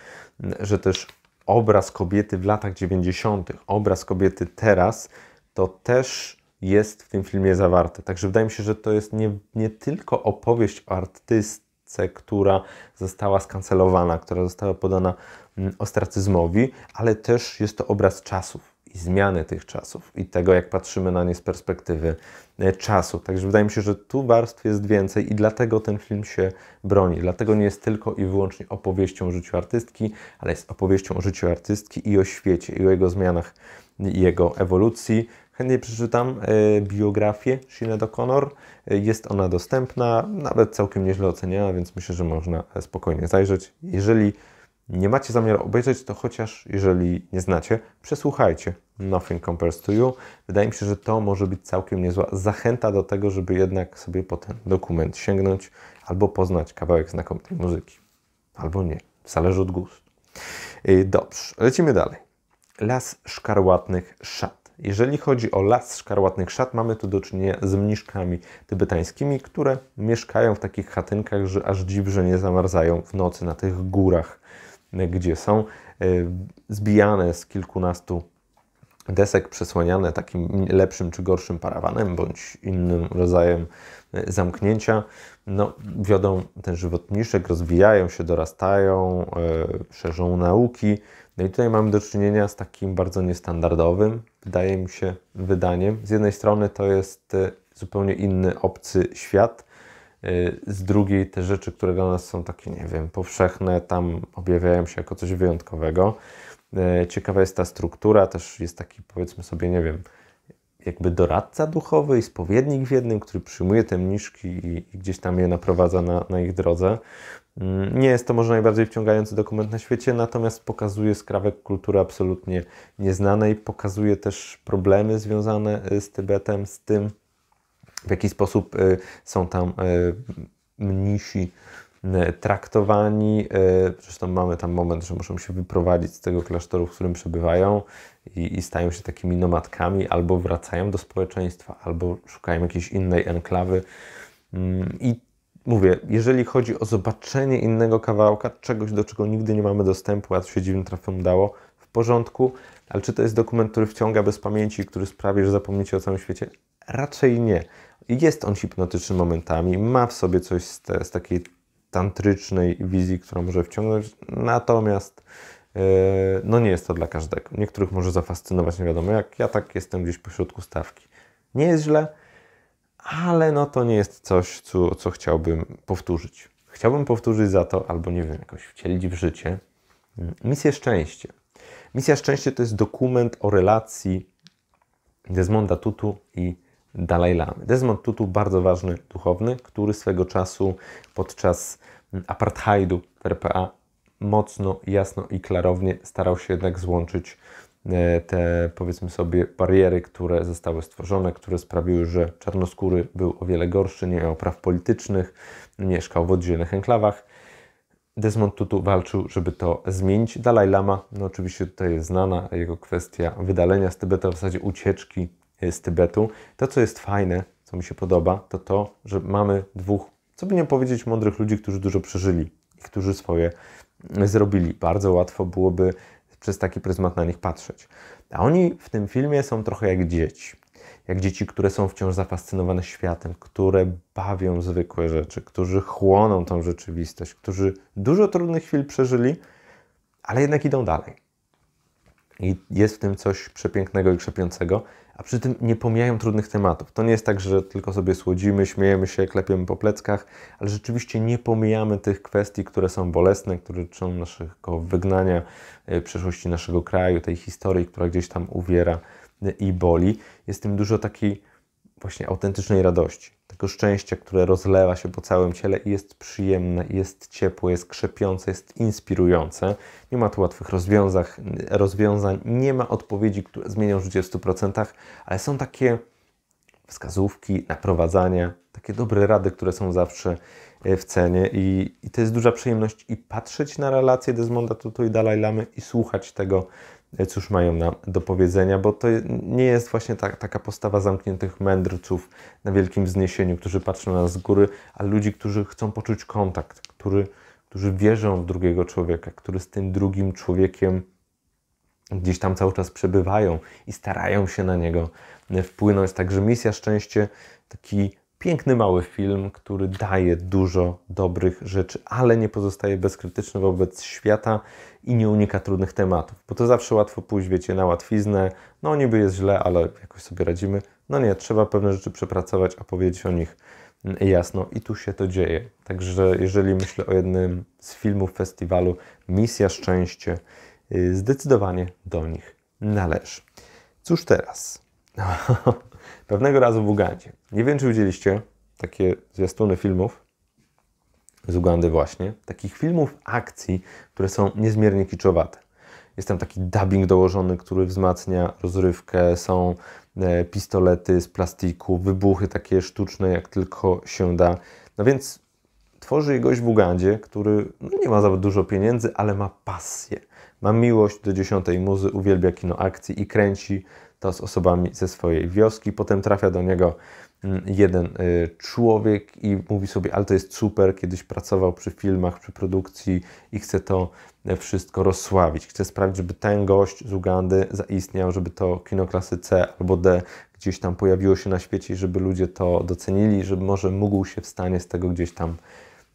że też obraz kobiety w latach 90., obraz kobiety teraz, to też jest w tym filmie zawarte. Także wydaje mi się, że to jest nie, nie tylko opowieść o artystce, która została skancelowana, która została podana mm, ostracyzmowi, ale też jest to obraz czasów i zmiany tych czasów i tego, jak patrzymy na nie z perspektywy e, czasu. Także wydaje mi się, że tu warstw jest więcej i dlatego ten film się broni. Dlatego nie jest tylko i wyłącznie opowieścią o życiu artystki, ale jest opowieścią o życiu artystki i o świecie, i o jego zmianach, i jego ewolucji. Chętnie przeczytam e, biografię Sinead O'Connor. E, jest ona dostępna, nawet całkiem nieźle oceniana, więc myślę, że można spokojnie zajrzeć. Jeżeli nie macie zamiaru obejrzeć, to chociaż jeżeli nie znacie, przesłuchajcie Nothing Compares to You. Wydaje mi się, że to może być całkiem niezła zachęta do tego, żeby jednak sobie po ten dokument sięgnąć albo poznać kawałek znakomitej muzyki. Albo nie. Zależy od gustu. Dobrze, lecimy dalej. Las szkarłatnych szat. Jeżeli chodzi o las szkarłatnych szat, mamy tu do czynienia z mniszkami tybetańskimi, które mieszkają w takich chatynkach, że aż dziw, że nie zamarzają w nocy na tych górach gdzie są e, zbijane z kilkunastu desek, przesłaniane takim lepszym czy gorszym parawanem bądź innym rodzajem e, zamknięcia. No, wiodą ten żywot mniszek, rozwijają się, dorastają, e, szerzą nauki. No i tutaj mamy do czynienia z takim bardzo niestandardowym, wydaje mi się, wydaniem. Z jednej strony to jest zupełnie inny, obcy świat, Y, z drugiej te rzeczy, które dla nas są takie, nie wiem, powszechne, tam objawiają się jako coś wyjątkowego. Y, ciekawa jest ta struktura, też jest taki, powiedzmy sobie, nie wiem, jakby doradca duchowy i spowiednik w jednym, który przyjmuje te mniszki i gdzieś tam je naprowadza na, na ich drodze. Mm, nie jest to może najbardziej wciągający dokument na świecie, natomiast pokazuje skrawek kultury absolutnie nieznanej, pokazuje też problemy związane y, z Tybetem, z tym, w jaki sposób y, są tam y, mnisi traktowani. Zresztą mamy tam moment, że muszą się wyprowadzić z tego klasztoru, w którym przebywają i, i stają się takimi nomadkami, albo wracają do społeczeństwa, albo szukają jakiejś innej enklawy. Mm, I mówię, jeżeli chodzi o zobaczenie innego kawałka, czegoś, do czego nigdy nie mamy dostępu, a to się dziwnym trafem dało, w porządku, ale czy to jest dokument, który wciąga bez pamięci, który sprawi, że zapomnicie o całym świecie? Raczej nie. Jest on hipnotyczny momentami, ma w sobie coś z, te, z takiej tantrycznej wizji, która może wciągnąć, natomiast yy, no nie jest to dla każdego. Niektórych może zafascynować, nie wiadomo jak. Ja tak jestem gdzieś pośrodku stawki. Nie jest źle, ale no to nie jest coś, co, co chciałbym powtórzyć. Chciałbym powtórzyć za to, albo nie wiem, jakoś wcielić w życie mm, misję szczęście. Misja szczęście to jest dokument o relacji Desmonda Tutu i Dalaj Lamy. Desmond Tutu, bardzo ważny duchowny, który swego czasu podczas apartheidu w RPA mocno, jasno i klarownie starał się jednak złączyć te, powiedzmy sobie, bariery, które zostały stworzone, które sprawiły, że czarnoskóry był o wiele gorszy, nie miał praw politycznych, mieszkał w oddzielnych enklawach. Desmond Tutu walczył, żeby to zmienić. Dalaj Lama, no oczywiście tutaj jest znana jego kwestia wydalenia z Tybetu, w zasadzie ucieczki z Tybetu. To, co jest fajne, co mi się podoba, to to, że mamy dwóch, co by nie powiedzieć, mądrych ludzi, którzy dużo przeżyli i którzy swoje zrobili. Bardzo łatwo byłoby przez taki pryzmat na nich patrzeć. A oni w tym filmie są trochę jak dzieci. Jak dzieci, które są wciąż zafascynowane światem, które bawią zwykłe rzeczy, którzy chłoną tą rzeczywistość, którzy dużo trudnych chwil przeżyli, ale jednak idą dalej. I jest w tym coś przepięknego i krzepiącego, a przy tym nie pomijają trudnych tematów. To nie jest tak, że tylko sobie słodzimy, śmiejemy się, klepiemy po pleckach, ale rzeczywiście nie pomijamy tych kwestii, które są bolesne, które dotyczą naszego wygnania, e, przeszłości naszego kraju, tej historii, która gdzieś tam uwiera i boli. Jest w tym dużo takiej właśnie autentycznej radości, tego szczęścia, które rozlewa się po całym ciele i jest przyjemne, jest ciepłe, jest krzepiące, jest inspirujące. Nie ma tu łatwych rozwiązań, nie ma odpowiedzi, które zmienią życie w 100%, ale są takie wskazówki, naprowadzania, takie dobre rady, które są zawsze e, w cenie i, i to jest duża przyjemność i patrzeć na relacje Desmonda Tutu i Dalai Lamy i słuchać tego, cóż mają nam do powiedzenia, bo to nie jest właśnie ta, taka postawa zamkniętych mędrców na wielkim wzniesieniu, którzy patrzą na nas z góry, ale ludzi, którzy chcą poczuć kontakt, który, którzy wierzą w drugiego człowieka, który z tym drugim człowiekiem gdzieś tam cały czas przebywają i starają się na niego wpłynąć. Także Misja Szczęście, taki piękny mały film, który daje dużo dobrych rzeczy, ale nie pozostaje bezkrytyczny wobec świata i nie unika trudnych tematów, bo to zawsze łatwo pójść, wiecie, na łatwiznę, no niby jest źle, ale jakoś sobie radzimy. No nie, trzeba pewne rzeczy przepracować, a powiedzieć o nich jasno i tu się to dzieje. Także jeżeli myślę o jednym z filmów festiwalu Misja Szczęście, y, zdecydowanie do nich należy. Cóż teraz? [LAUGHS] Pewnego razu w Ugandzie. Nie wiem, czy widzieliście takie zwiastuny filmów z Ugandy właśnie. Takich filmów akcji, które są niezmiernie kiczowate. Jest tam taki dubbing dołożony, który wzmacnia rozrywkę. Są e, pistolety z plastiku, wybuchy takie sztuczne, jak tylko się da. No więc tworzy je gość w Ugandzie, który no nie ma za dużo pieniędzy, ale ma pasję. Ma miłość do dziesiątej muzy, uwielbia kino akcji i kręci to z osobami ze swojej wioski. Potem trafia do niego mm, jeden y, człowiek i mówi sobie, ale to jest super, kiedyś pracował przy filmach, przy produkcji i chce to e, wszystko rozsławić. Chce sprawić, żeby ten gość z Ugandy zaistniał, żeby to kino klasy C albo D gdzieś tam pojawiło się na świecie i żeby ludzie to docenili, żeby może mógł się w stanie z tego gdzieś tam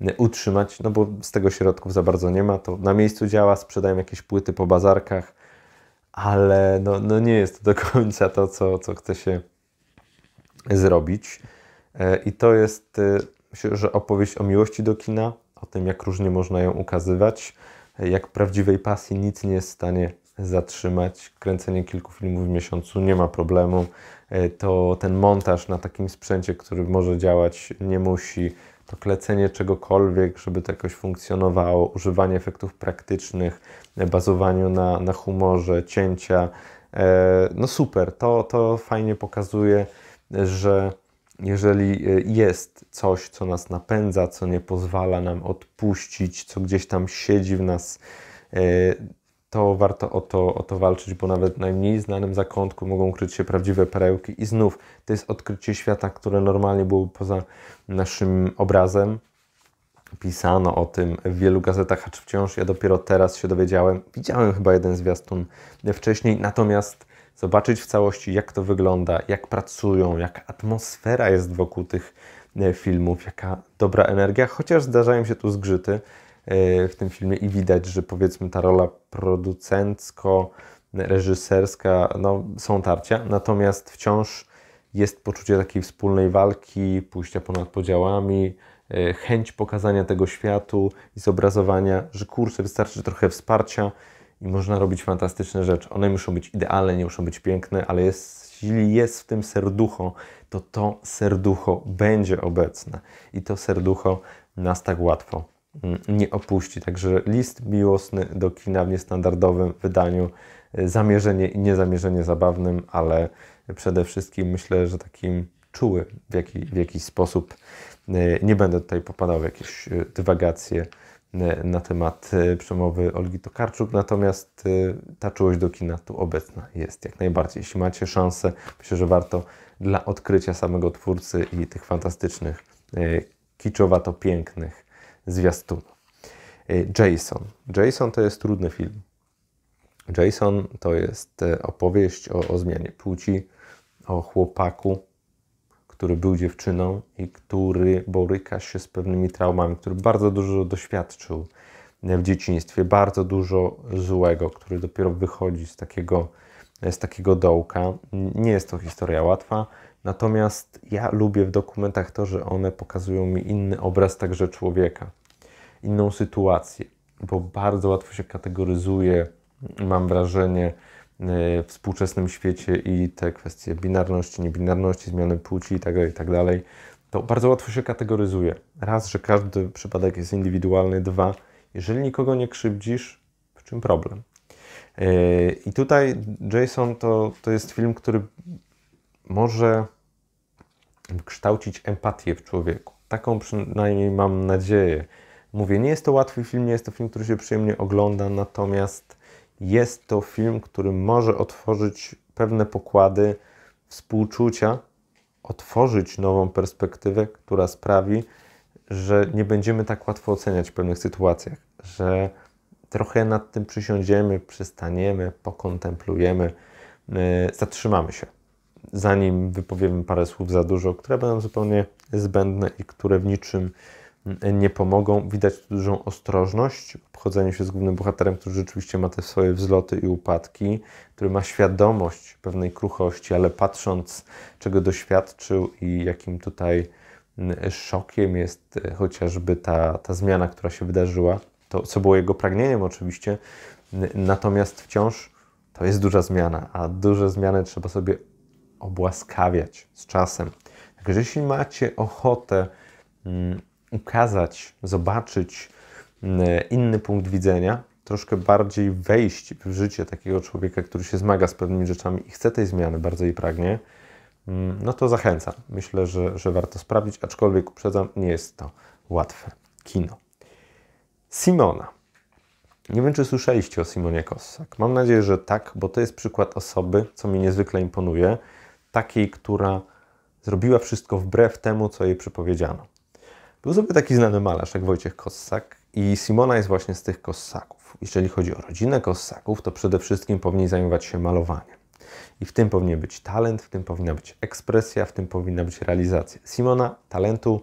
e, utrzymać, no bo z tego środków za bardzo nie ma, to na miejscu działa, sprzedają jakieś płyty po bazarkach, ale no, no nie jest to do końca to, co, co chce się zrobić. E, I to jest, e, myślę, że opowieść o miłości do kina, o tym, jak różnie można ją ukazywać, e, jak prawdziwej pasji nic nie jest w stanie zatrzymać. Kręcenie kilku filmów w miesiącu nie ma problemu. To ten montaż na takim sprzęcie, który może działać, nie musi to klecenie czegokolwiek, żeby to jakoś funkcjonowało, używanie efektów praktycznych, bazowaniu na, na humorze, cięcia. E, no super, to, to fajnie pokazuje, że jeżeli jest coś, co nas napędza, co nie pozwala nam odpuścić, co gdzieś tam siedzi w nas, e, to warto o to, o to walczyć, bo nawet w najmniej znanym zakątku mogą kryć się prawdziwe perełki. I znów to jest odkrycie świata, które normalnie byłoby poza naszym obrazem. Pisano o tym w wielu gazetach, acz wciąż ja dopiero teraz się dowiedziałem. Widziałem chyba jeden zwiastun wcześniej, natomiast zobaczyć w całości, jak to wygląda, jak pracują, jaka atmosfera jest wokół tych e, filmów, jaka dobra energia, chociaż zdarzają się tu zgrzyty w tym filmie i widać, że powiedzmy ta rola producencko-reżyserska, no są tarcia, natomiast wciąż jest poczucie takiej wspólnej walki, pójścia ponad podziałami, e, chęć pokazania tego światu i zobrazowania, że kurczę, wystarczy trochę wsparcia i można robić fantastyczne rzeczy. One muszą być idealne, nie muszą być piękne, ale jest, jeśli jest w tym serducho, to to serducho będzie obecne i to serducho nas tak łatwo nie opuści. Także list miłosny do kina w niestandardowym wydaniu, e, zamierzenie i niezamierzenie zabawnym, ale przede wszystkim myślę, że takim czuły w, jaki, w jakiś sposób. E, nie będę tutaj popadał w jakieś e, dywagacje na temat przemowy Olgi Tokarczuk, natomiast ta czułość do kina tu obecna jest jak najbardziej. Jeśli macie szansę, myślę, że warto dla odkrycia samego twórcy i tych fantastycznych, kiczowato pięknych zwiastunu. Y, Jason. Jason to jest trudny film. Jason to jest e, opowieść o, o zmianie płci, o chłopaku, który był dziewczyną i który boryka się z pewnymi traumami, który bardzo dużo doświadczył w dzieciństwie, bardzo dużo złego, który dopiero wychodzi z takiego, z takiego dołka. Nie jest to historia łatwa, natomiast ja lubię w dokumentach to, że one pokazują mi inny obraz także człowieka inną sytuację, bo bardzo łatwo się kategoryzuje, mam wrażenie, w współczesnym świecie i te kwestie binarności, niebinarności, zmiany płci itd., tak itd., tak to bardzo łatwo się kategoryzuje. Raz, że każdy przypadek jest indywidualny, dwa, jeżeli nikogo nie krzywdzisz, w czym problem? Yy, I tutaj Jason to, to jest film, który może kształcić empatię w człowieku. Taką przynajmniej mam nadzieję. Mówię, nie jest to łatwy film, nie jest to film, który się przyjemnie ogląda, natomiast jest to film, który może otworzyć pewne pokłady współczucia, otworzyć nową perspektywę, która sprawi, że nie będziemy tak łatwo oceniać w pewnych sytuacjach, że trochę nad tym przysiądziemy, przystaniemy, pokontemplujemy, yy, zatrzymamy się, zanim wypowiemy parę słów za dużo, które będą zupełnie zbędne i które w niczym nie pomogą. Widać tu dużą ostrożność w obchodzeniu się z głównym bohaterem, który rzeczywiście ma te swoje wzloty i upadki, który ma świadomość pewnej kruchości, ale patrząc, czego doświadczył i jakim tutaj szokiem jest e, chociażby ta, ta zmiana, która się wydarzyła, to co było jego pragnieniem oczywiście, natomiast wciąż to jest duża zmiana, a duże zmiany trzeba sobie obłaskawiać z czasem. Także jeśli macie ochotę mm, ukazać, zobaczyć mm, inny punkt widzenia, troszkę bardziej wejść w życie takiego człowieka, który się zmaga z pewnymi rzeczami i chce tej zmiany, bardzo jej pragnie, mm, no to zachęcam. Myślę, że, że warto sprawdzić, aczkolwiek uprzedzam, nie jest to łatwe kino. Simona. Nie wiem, czy słyszeliście o Simonie Kossak. Mam nadzieję, że tak, bo to jest przykład osoby, co mi niezwykle imponuje, takiej, która zrobiła wszystko wbrew temu, co jej przypowiedziano. Był sobie taki znany malarz jak Wojciech Kossak i Simona jest właśnie z tych Kossaków. Jeżeli chodzi o rodzinę Kossaków, to przede wszystkim powinni zajmować się malowaniem. I w tym powinien być talent, w tym powinna być ekspresja, w tym powinna być realizacja. Simona talentu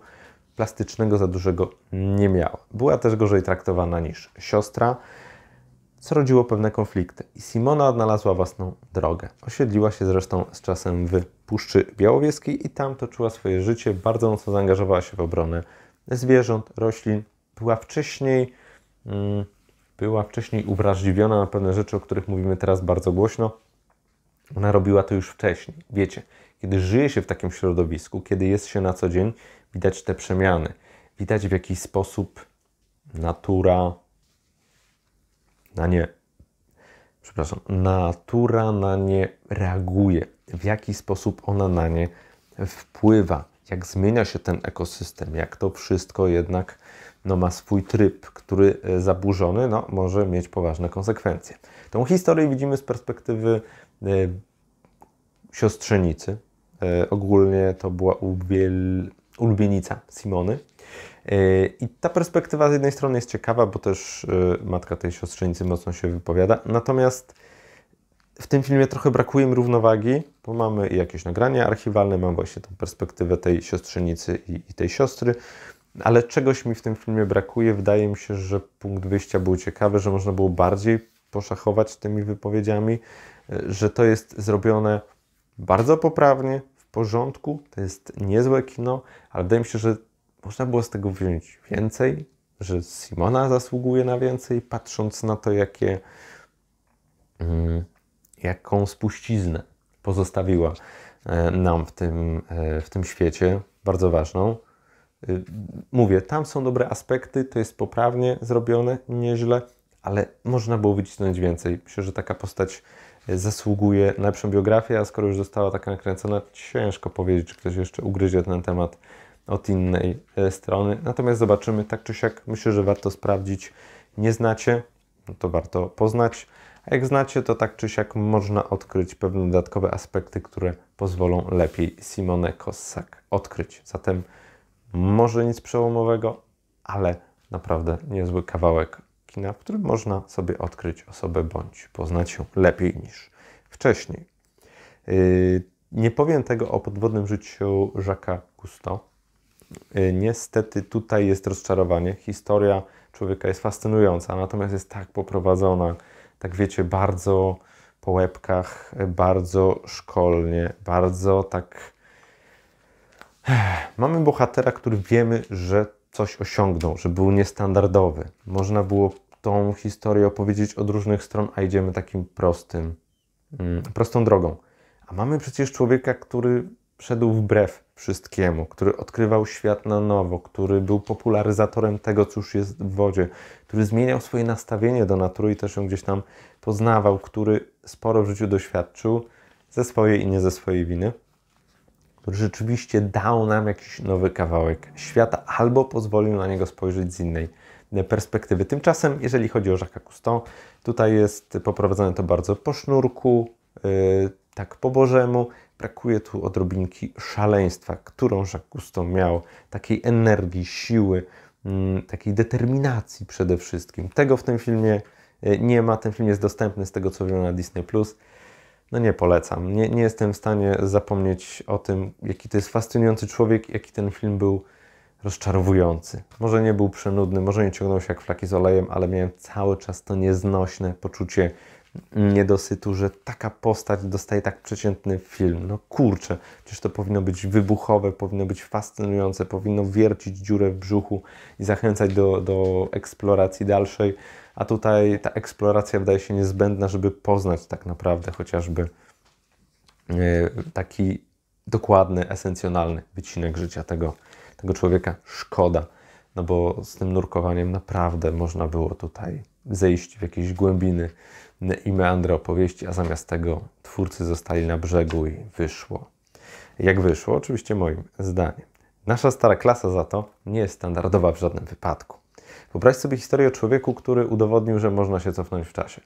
plastycznego za dużego nie miała. Była też gorzej traktowana niż siostra, co rodziło pewne konflikty. I Simona odnalazła własną drogę. Osiedliła się zresztą z czasem w Puszczy Białowieskiej i tam toczyła swoje życie. Bardzo mocno zaangażowała się w obronę zwierząt, roślin. Była wcześniej, mm, była wcześniej uwrażliwiona na pewne rzeczy, o których mówimy teraz bardzo głośno. Ona robiła to już wcześniej. Wiecie, kiedy żyje się w takim środowisku, kiedy jest się na co dzień, widać te przemiany. Widać w jaki sposób natura na nie, przepraszam, natura na nie reaguje, w jaki sposób ona na nie wpływa, jak zmienia się ten ekosystem, jak to wszystko jednak no, ma swój tryb, który e, zaburzony no, może mieć poważne konsekwencje. Tą historię widzimy z perspektywy e, siostrzenicy. E, ogólnie to była uwiel, ulubienica Simony. E, I ta perspektywa z jednej strony jest ciekawa, bo też e, matka tej siostrzenicy mocno się wypowiada. Natomiast w tym filmie trochę brakuje mi równowagi, bo mamy jakieś nagrania archiwalne, mam właśnie tą perspektywę tej siostrzenicy i, i tej siostry, ale czegoś mi w tym filmie brakuje. Wydaje mi się, że punkt wyjścia był ciekawy, że można było bardziej poszachować tymi wypowiedziami, e, że to jest zrobione bardzo poprawnie, porządku, to jest niezłe kino, ale wydaje mi się, że można było z tego wziąć więcej, że Simona zasługuje na więcej, patrząc na to, jakie, mm, jaką spuściznę pozostawiła e, nam w tym, e, w tym świecie, bardzo ważną. Y, mówię, tam są dobre aspekty, to jest poprawnie zrobione, nieźle, ale można było wycisnąć więcej. Myślę, że taka postać zasługuje na lepszą biografię, a skoro już została taka nakręcona, ciężko powiedzieć, czy ktoś jeszcze ugryzie ten temat od innej e, strony. Natomiast zobaczymy, tak czy siak, myślę, że warto sprawdzić. Nie znacie, no to warto poznać. A jak znacie, to tak czy siak można odkryć pewne dodatkowe aspekty, które pozwolą lepiej Simone Kossak odkryć. Zatem może nic przełomowego, ale naprawdę niezły kawałek kina, w którym można sobie odkryć osobę bądź poznać ją lepiej niż wcześniej. Yy, nie powiem tego o podwodnym życiu Jacques'a Cousteau, Y, niestety tutaj jest rozczarowanie. Historia człowieka jest fascynująca, natomiast jest tak poprowadzona, tak wiecie, bardzo po łebkach, bardzo szkolnie, bardzo tak. Mamy bohatera, który wiemy, że coś osiągnął, że był niestandardowy. Można było tą historię opowiedzieć od różnych stron, a idziemy takim prostym, mm, prostą drogą. A mamy przecież człowieka, który szedł wbrew wszystkiemu, który odkrywał świat na nowo, który był popularyzatorem tego, co już jest w wodzie, który zmieniał swoje nastawienie do natury i też ją gdzieś tam poznawał, który sporo w życiu doświadczył ze swojej i nie ze swojej winy. Który rzeczywiście dał nam jakiś nowy kawałek świata albo pozwolił na niego spojrzeć z innej perspektywy. Tymczasem, jeżeli chodzi o Jacques'a Cousteau, tutaj jest poprowadzone to bardzo po sznurku, yy, tak po bożemu. Brakuje tu odrobinki szaleństwa, którą Jacques Cousteau miał, takiej energii, siły, yy, takiej determinacji przede wszystkim. Tego w tym filmie yy, nie ma. Ten film jest dostępny z tego, co wiem na Disney+. No nie polecam. Nie, nie jestem w stanie zapomnieć o tym, jaki to jest fascynujący człowiek, jaki ten film był rozczarowujący. Może nie był przenudny, może nie ciągnął się jak flaki z olejem, ale miałem cały czas to nieznośne poczucie niedosytu, że taka postać dostaje tak przeciętny film. No kurczę, przecież to powinno być wybuchowe, powinno być fascynujące, powinno wiercić dziurę w brzuchu i zachęcać do, do eksploracji dalszej, a tutaj ta eksploracja wydaje się niezbędna, żeby poznać tak naprawdę chociażby e, taki dokładny, esencjonalny wycinek życia tego, tego człowieka. Szkoda, no bo z tym nurkowaniem naprawdę można było tutaj zejść w jakieś głębiny i meandry opowieści, a zamiast tego twórcy zostali na brzegu i wyszło. Jak wyszło? Oczywiście moim zdaniem. Nasza stara klasa za to nie jest standardowa w żadnym wypadku. Wyobraź sobie historię o człowieku, który udowodnił, że można się cofnąć w czasie.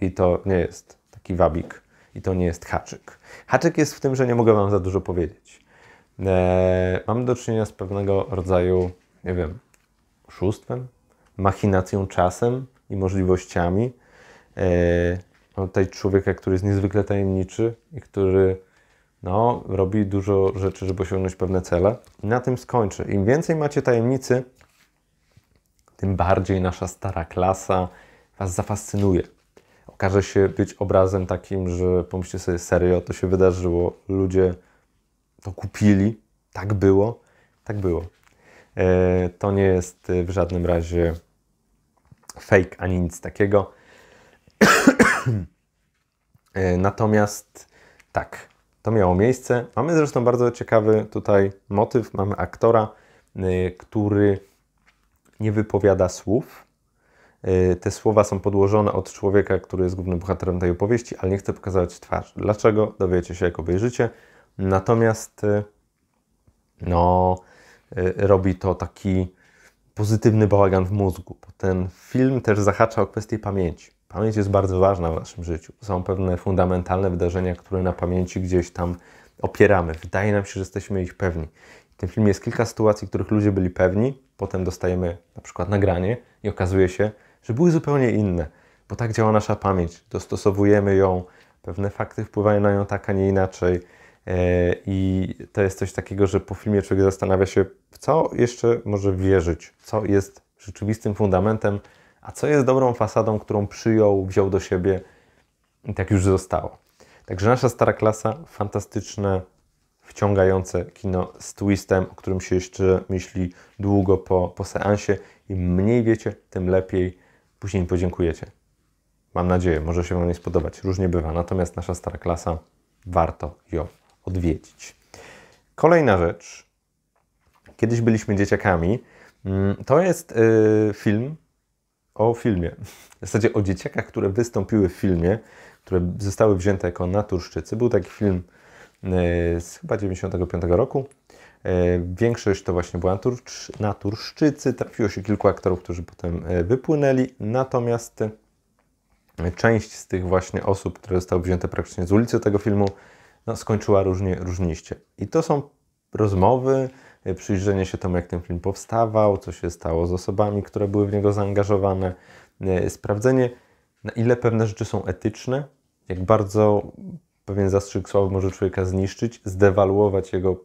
I to nie jest taki wabik, i to nie jest haczyk. Haczyk jest w tym, że nie mogę Wam za dużo powiedzieć. Eee, mamy do czynienia z pewnego rodzaju, nie wiem, oszustwem, machinacją czasem i możliwościami. Eee, mamy tutaj człowieka, który jest niezwykle tajemniczy i który no, robi dużo rzeczy, żeby osiągnąć pewne cele. I na tym skończę. Im więcej macie tajemnicy, tym bardziej nasza stara klasa Was zafascynuje. Okaże się być obrazem takim, że pomyślcie sobie serio, to się wydarzyło, ludzie to kupili, tak było, tak było. E, to nie jest w żadnym razie fake ani nic takiego. [COUGHS] e, natomiast tak, to miało miejsce. Mamy zresztą bardzo ciekawy tutaj motyw. Mamy aktora, y, który nie wypowiada słów. Y, te słowa są podłożone od człowieka, który jest głównym bohaterem tej opowieści, ale nie chce pokazać twarzy. Dlaczego? Dowiecie się, jak obejrzycie. Natomiast no, robi to taki pozytywny bałagan w mózgu. Ten film też zahacza o kwestię pamięci. Pamięć jest bardzo ważna w naszym życiu. Są pewne fundamentalne wydarzenia, które na pamięci gdzieś tam opieramy. Wydaje nam się, że jesteśmy ich pewni. W tym filmie jest kilka sytuacji, których ludzie byli pewni, potem dostajemy na przykład nagranie i okazuje się, że były zupełnie inne, bo tak działa nasza pamięć. Dostosowujemy ją, pewne fakty wpływają na nią tak, a nie inaczej. E, I to jest coś takiego, że po filmie człowiek zastanawia się, w co jeszcze może wierzyć, co jest rzeczywistym fundamentem, a co jest dobrą fasadą, którą przyjął, wziął do siebie i tak już zostało. Także nasza stara klasa, fantastyczne, wciągające kino z twistem, o którym się jeszcze myśli długo po, po seansie. Im mniej wiecie, tym lepiej. Później podziękujecie. Mam nadzieję, może się Wam nie spodobać. Różnie bywa. Natomiast nasza stara klasa, warto ją odwiedzić. Kolejna rzecz. Kiedyś byliśmy dzieciakami. Mm, to jest yy, film o filmie. W zasadzie o dzieciakach, które wystąpiły w filmie, które zostały wzięte jako naturszczycy. Był taki film e, z chyba 95 roku. E, większość to właśnie była naturszczycy. Trafiło się kilku aktorów, którzy potem e, wypłynęli. Natomiast część z tych właśnie osób, które zostały wzięte praktycznie z ulicy tego filmu, no, skończyła różnie, różniście. I to są rozmowy, przyjrzenie się temu, jak ten film powstawał, co się stało z osobami, które były w niego zaangażowane, e, sprawdzenie, na ile pewne rzeczy są etyczne, jak bardzo pewien zastrzyk sławy może człowieka zniszczyć, zdewaluować jego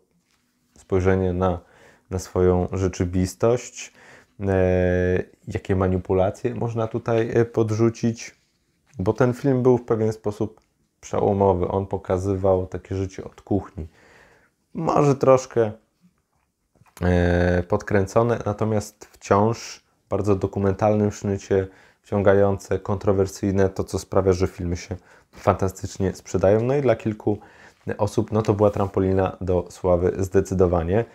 spojrzenie na, na swoją rzeczywistość, e, jakie manipulacje można tutaj e, podrzucić, bo ten film był w pewien sposób przełomowy. On pokazywał takie życie od kuchni. Może troszkę E, podkręcone, natomiast wciąż bardzo dokumentalnym sznycie, wciągające, kontrowersyjne, to co sprawia, że filmy się fantastycznie sprzedają. No i dla kilku osób, no to była trampolina do sławy zdecydowanie.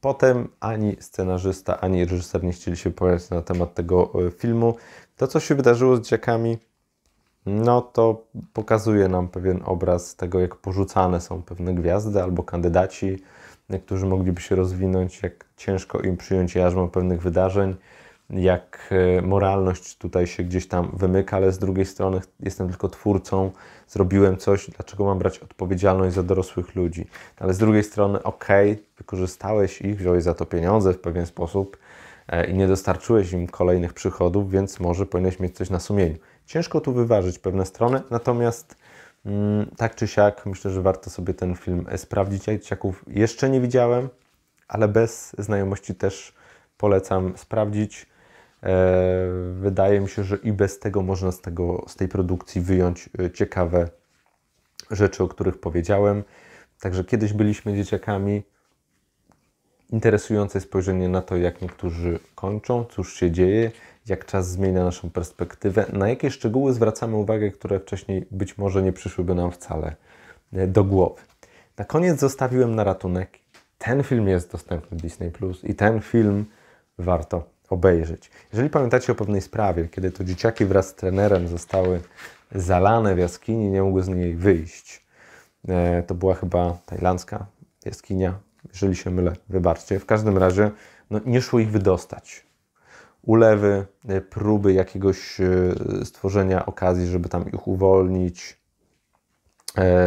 Potem ani scenarzysta, ani reżyser nie chcieli się pojawić na temat tego e, filmu. To, co się wydarzyło z dzieciakami, no to pokazuje nam pewien obraz tego, jak porzucane są pewne gwiazdy albo kandydaci, którzy mogliby się rozwinąć, jak ciężko im przyjąć jarzmo pewnych wydarzeń, jak e, moralność tutaj się gdzieś tam wymyka, ale z drugiej strony jestem tylko twórcą, zrobiłem coś, dlaczego mam brać odpowiedzialność za dorosłych ludzi? Ale z drugiej strony, ok, wykorzystałeś ich, wziąłeś za to pieniądze w pewien sposób e, i nie dostarczyłeś im kolejnych przychodów, więc może powinieneś mieć coś na sumieniu. Ciężko tu wyważyć pewne strony, natomiast tak czy siak myślę, że warto sobie ten film sprawdzić. Ja dzieciaków jeszcze nie widziałem, ale bez znajomości też polecam sprawdzić. E, wydaje mi się, że i bez tego można z, tego, z tej produkcji wyjąć e, ciekawe rzeczy, o których powiedziałem. Także kiedyś byliśmy dzieciakami. Interesujące spojrzenie na to, jak niektórzy kończą, cóż się dzieje, jak czas zmienia naszą perspektywę, na jakie szczegóły zwracamy uwagę, które wcześniej być może nie przyszłyby nam wcale e, do głowy. Na koniec zostawiłem na ratunek. Ten film jest dostępny w Disney Plus i ten film warto obejrzeć. Jeżeli pamiętacie o pewnej sprawie, kiedy to dzieciaki wraz z trenerem zostały zalane w jaskini, nie mogły z niej wyjść. E, to była chyba tajlandzka jaskinia, jeżeli się mylę, wybaczcie. W każdym razie no, nie szło ich wydostać. Ulewy, e, próby jakiegoś e, stworzenia okazji, żeby tam ich uwolnić.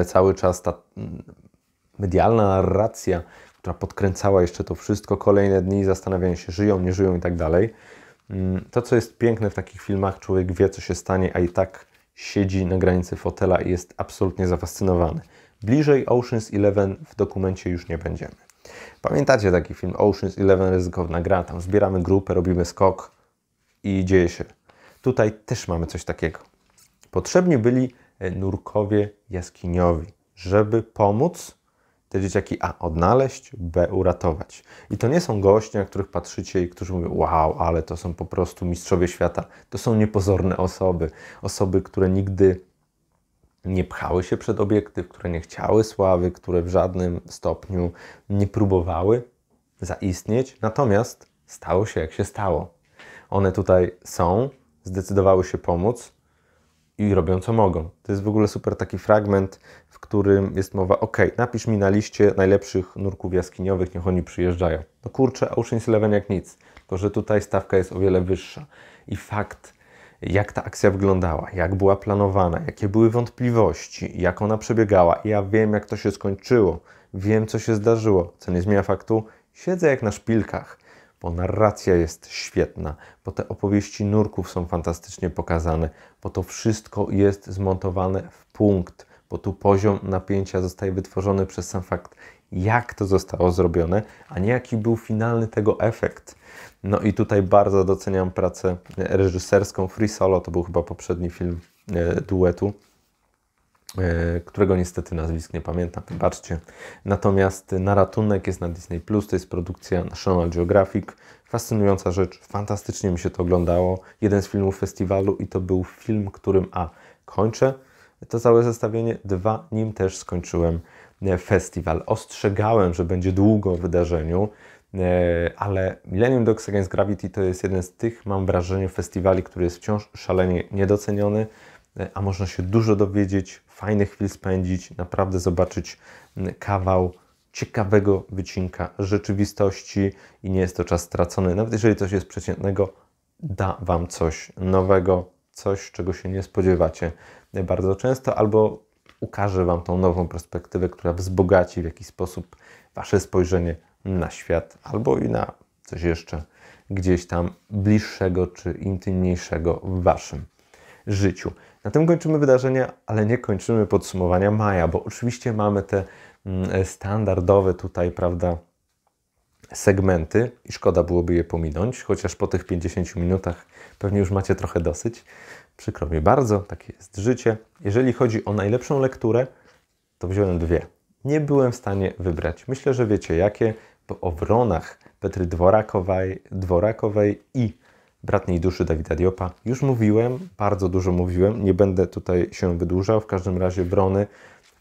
Cały czas ta medialna narracja która podkręcała jeszcze to wszystko, kolejne dni, zastanawianie się, żyją, nie żyją i tak dalej. Mm, to, co jest piękne w takich filmach, człowiek wie, co się stanie, a i tak siedzi na granicy fotela i jest absolutnie zafascynowany. Bliżej Ocean's Eleven w dokumencie już nie będziemy. Pamiętacie taki film Ocean's Eleven ryzykowna gra? Tam zbieramy grupę, robimy skok i dzieje się. Tutaj też mamy coś takiego. Potrzebni byli e, nurkowie jaskiniowi, żeby pomóc te dzieciaki A odnaleźć, B uratować. I to nie są goście, na których patrzycie i którzy mówią: Wow, ale to są po prostu mistrzowie świata. To są niepozorne osoby. Osoby, które nigdy nie pchały się przed obiektyw, które nie chciały sławy, które w żadnym stopniu nie próbowały zaistnieć. Natomiast stało się jak się stało. One tutaj są, zdecydowały się pomóc i robią co mogą. To jest w ogóle super taki fragment, w którym jest mowa, ok, napisz mi na liście najlepszych nurków jaskiniowych, niech oni przyjeżdżają. No kurczę, Ocean's Eleven jak nic, tylko że tutaj stawka jest o wiele wyższa. I fakt, jak ta akcja wyglądała, jak była planowana, jakie były wątpliwości, jak ona przebiegała. Ja wiem, jak to się skończyło, wiem, co się zdarzyło, co nie zmienia faktu, siedzę jak na szpilkach bo narracja jest świetna, bo te opowieści nurków są fantastycznie pokazane, bo to wszystko jest zmontowane w punkt, bo tu poziom napięcia zostaje wytworzony przez sam fakt, jak to zostało zrobione, a nie jaki był finalny tego efekt. No i tutaj bardzo doceniam pracę reżyserską. Free Solo to był chyba poprzedni film e, duetu E, którego niestety nazwisk nie pamiętam, wybaczcie. Natomiast na ratunek jest na Disney Plus, to jest produkcja National Geographic. Fascynująca rzecz, fantastycznie mi się to oglądało. Jeden z filmów festiwalu i to był film, którym A kończę to całe zestawienie, dwa nim też skończyłem e, festiwal. Ostrzegałem, że będzie długo w wydarzeniu, e, ale Millennium Dogs Against Gravity to jest jeden z tych, mam wrażenie, festiwali, który jest wciąż szalenie niedoceniony, a można się dużo dowiedzieć, fajnych chwil spędzić, naprawdę zobaczyć kawał ciekawego wycinka rzeczywistości i nie jest to czas stracony. Nawet jeżeli coś jest przeciętnego, da Wam coś nowego, coś, czego się nie spodziewacie bardzo często, albo ukaże Wam tą nową perspektywę, która wzbogaci w jakiś sposób Wasze spojrzenie na świat, albo i na coś jeszcze gdzieś tam bliższego czy intymniejszego w Waszym życiu. Na tym kończymy wydarzenia, ale nie kończymy podsumowania maja, bo oczywiście mamy te mm, standardowe tutaj, prawda, segmenty i szkoda byłoby je pominąć, chociaż po tych 50 minutach pewnie już macie trochę dosyć. Przykro mi bardzo, takie jest życie. Jeżeli chodzi o najlepszą lekturę, to wziąłem dwie. Nie byłem w stanie wybrać. Myślę, że wiecie jakie, bo o Wronach Petry Dworakowej, Dworakowej i bratniej duszy Dawida Diopa. Już mówiłem, bardzo dużo mówiłem, nie będę tutaj się wydłużał. W każdym razie Wrony,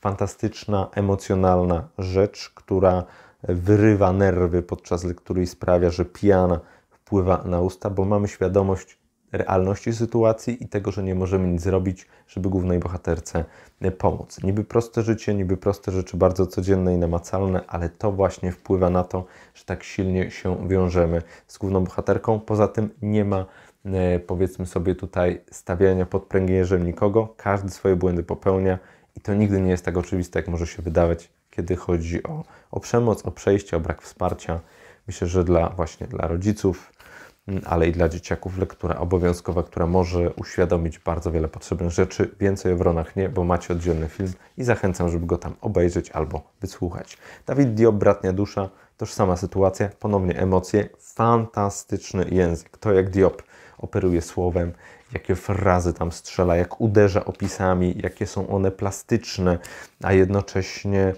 fantastyczna, emocjonalna rzecz, która wyrywa nerwy podczas lektury i sprawia, że pijana wpływa na usta, bo mamy świadomość realności sytuacji i tego, że nie możemy nic zrobić, żeby głównej bohaterce e, pomóc. Niby proste życie, niby proste rzeczy bardzo codzienne i namacalne, ale to właśnie wpływa na to, że tak silnie się wiążemy z główną bohaterką. Poza tym nie ma e, powiedzmy sobie tutaj stawiania pod pręgierzem nikogo, każdy swoje błędy popełnia i to nigdy nie jest tak oczywiste, jak może się wydawać, kiedy chodzi o, o przemoc, o przejście, o brak wsparcia. Myślę, że dla właśnie dla rodziców, ale i dla dzieciaków lektura obowiązkowa, która może uświadomić bardzo wiele potrzebnych rzeczy. Więcej o Wronach nie, bo macie oddzielny film i zachęcam, żeby go tam obejrzeć albo wysłuchać. Dawid Diop, Bratnia Dusza, tożsama sytuacja, ponownie emocje, fantastyczny język. To jak Diop operuje słowem, jakie frazy tam strzela, jak uderza opisami, jakie są one plastyczne, a jednocześnie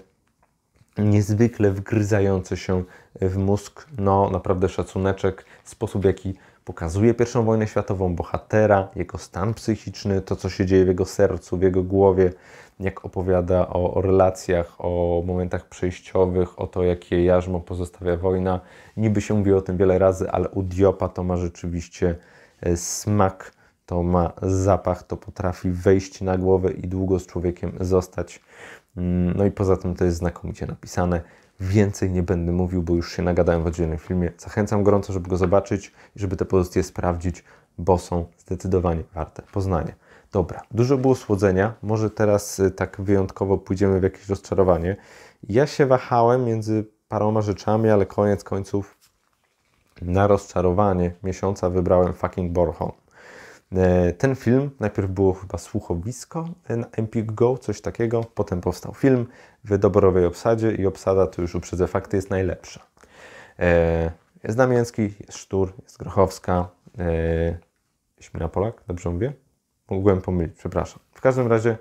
niezwykle wgryzające się w mózg. No, naprawdę szacuneczek, sposób jaki pokazuje I wojnę światową, bohatera, jego stan psychiczny, to co się dzieje w jego sercu, w jego głowie, jak opowiada o, o relacjach, o momentach przejściowych, o to, jakie jarzmo pozostawia wojna. Niby się mówi o tym wiele razy, ale u Diopa to ma rzeczywiście e, smak, to ma zapach, to potrafi wejść na głowę i długo z człowiekiem zostać. Mm, no i poza tym to jest znakomicie napisane. Więcej nie będę mówił, bo już się nagadałem w oddzielnym filmie. Zachęcam gorąco, żeby go zobaczyć i żeby te pozycje sprawdzić, bo są zdecydowanie warte poznania. Dobra, dużo było słodzenia. Może teraz y, tak wyjątkowo pójdziemy w jakieś rozczarowanie. Ja się wahałem między paroma rzeczami, ale koniec końców na rozczarowanie miesiąca wybrałem fucking Borhon. E, ten film, najpierw było chyba słuchowisko na Empik Go, coś takiego, potem powstał film w doborowej obsadzie i obsada, to już uprzedzę fakty, jest najlepsza. E, jest Damięcki, jest Sztur, jest Grochowska, e, Śmina Polak, dobrze mówię? Mogłem pomylić, przepraszam. W każdym razie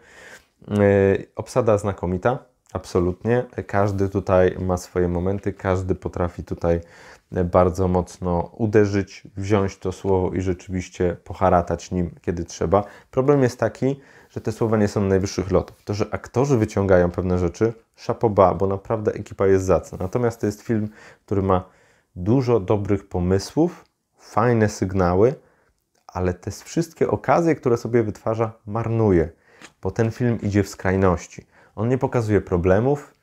obsada znakomita, absolutnie. Każdy tutaj ma swoje momenty, każdy potrafi tutaj bardzo mocno uderzyć, wziąć to słowo i rzeczywiście poharatać nim, kiedy trzeba. Problem jest taki, że te słowa nie są najwyższych lotów. To, że aktorzy wyciągają pewne rzeczy, szapoba, bo naprawdę ekipa jest zacna. Natomiast to jest film, który ma dużo dobrych pomysłów, fajne sygnały, ale te wszystkie okazje, które sobie wytwarza, marnuje, bo ten film idzie w skrajności. On nie pokazuje problemów,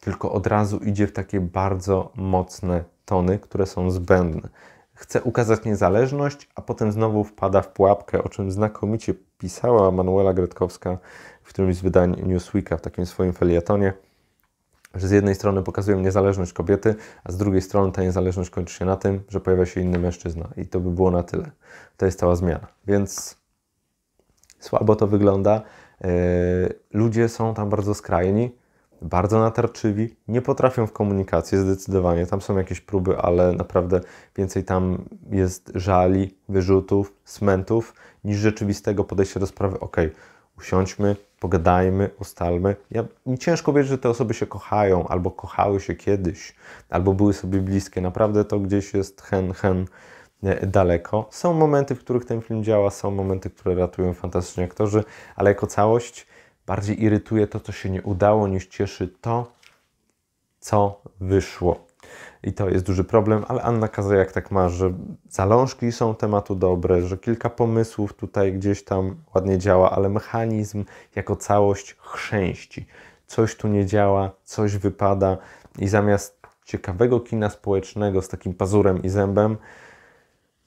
tylko od razu idzie w takie bardzo mocne tony, które są zbędne. Chce ukazać niezależność, a potem znowu wpada w pułapkę, o czym znakomicie pisała Manuela Gretkowska w którymś z wydań Newsweeka, w takim swoim felietonie, że z jednej strony pokazują niezależność kobiety, a z drugiej strony ta niezależność kończy się na tym, że pojawia się inny mężczyzna. I to by było na tyle. To jest cała zmiana. Więc słabo to wygląda. Yy, ludzie są tam bardzo skrajni bardzo natarczywi, nie potrafią w komunikacji zdecydowanie. Tam są jakieś próby, ale naprawdę więcej tam jest żali, wyrzutów, smentów niż rzeczywistego podejścia do sprawy. Ok, usiądźmy, pogadajmy, ustalmy. Ja, mi ciężko wierzyć, że te osoby się kochają, albo kochały się kiedyś, albo były sobie bliskie. Naprawdę to gdzieś jest hen, hen e, daleko. Są momenty, w których ten film działa, są momenty, które ratują fantastyczni aktorzy, ale jako całość Bardziej irytuje to, co się nie udało, niż cieszy to, co wyszło. I to jest duży problem, ale Anna jak tak ma, że zalążki są tematu dobre, że kilka pomysłów tutaj gdzieś tam ładnie działa, ale mechanizm jako całość chrzęści. Coś tu nie działa, coś wypada i zamiast ciekawego kina społecznego z takim pazurem i zębem,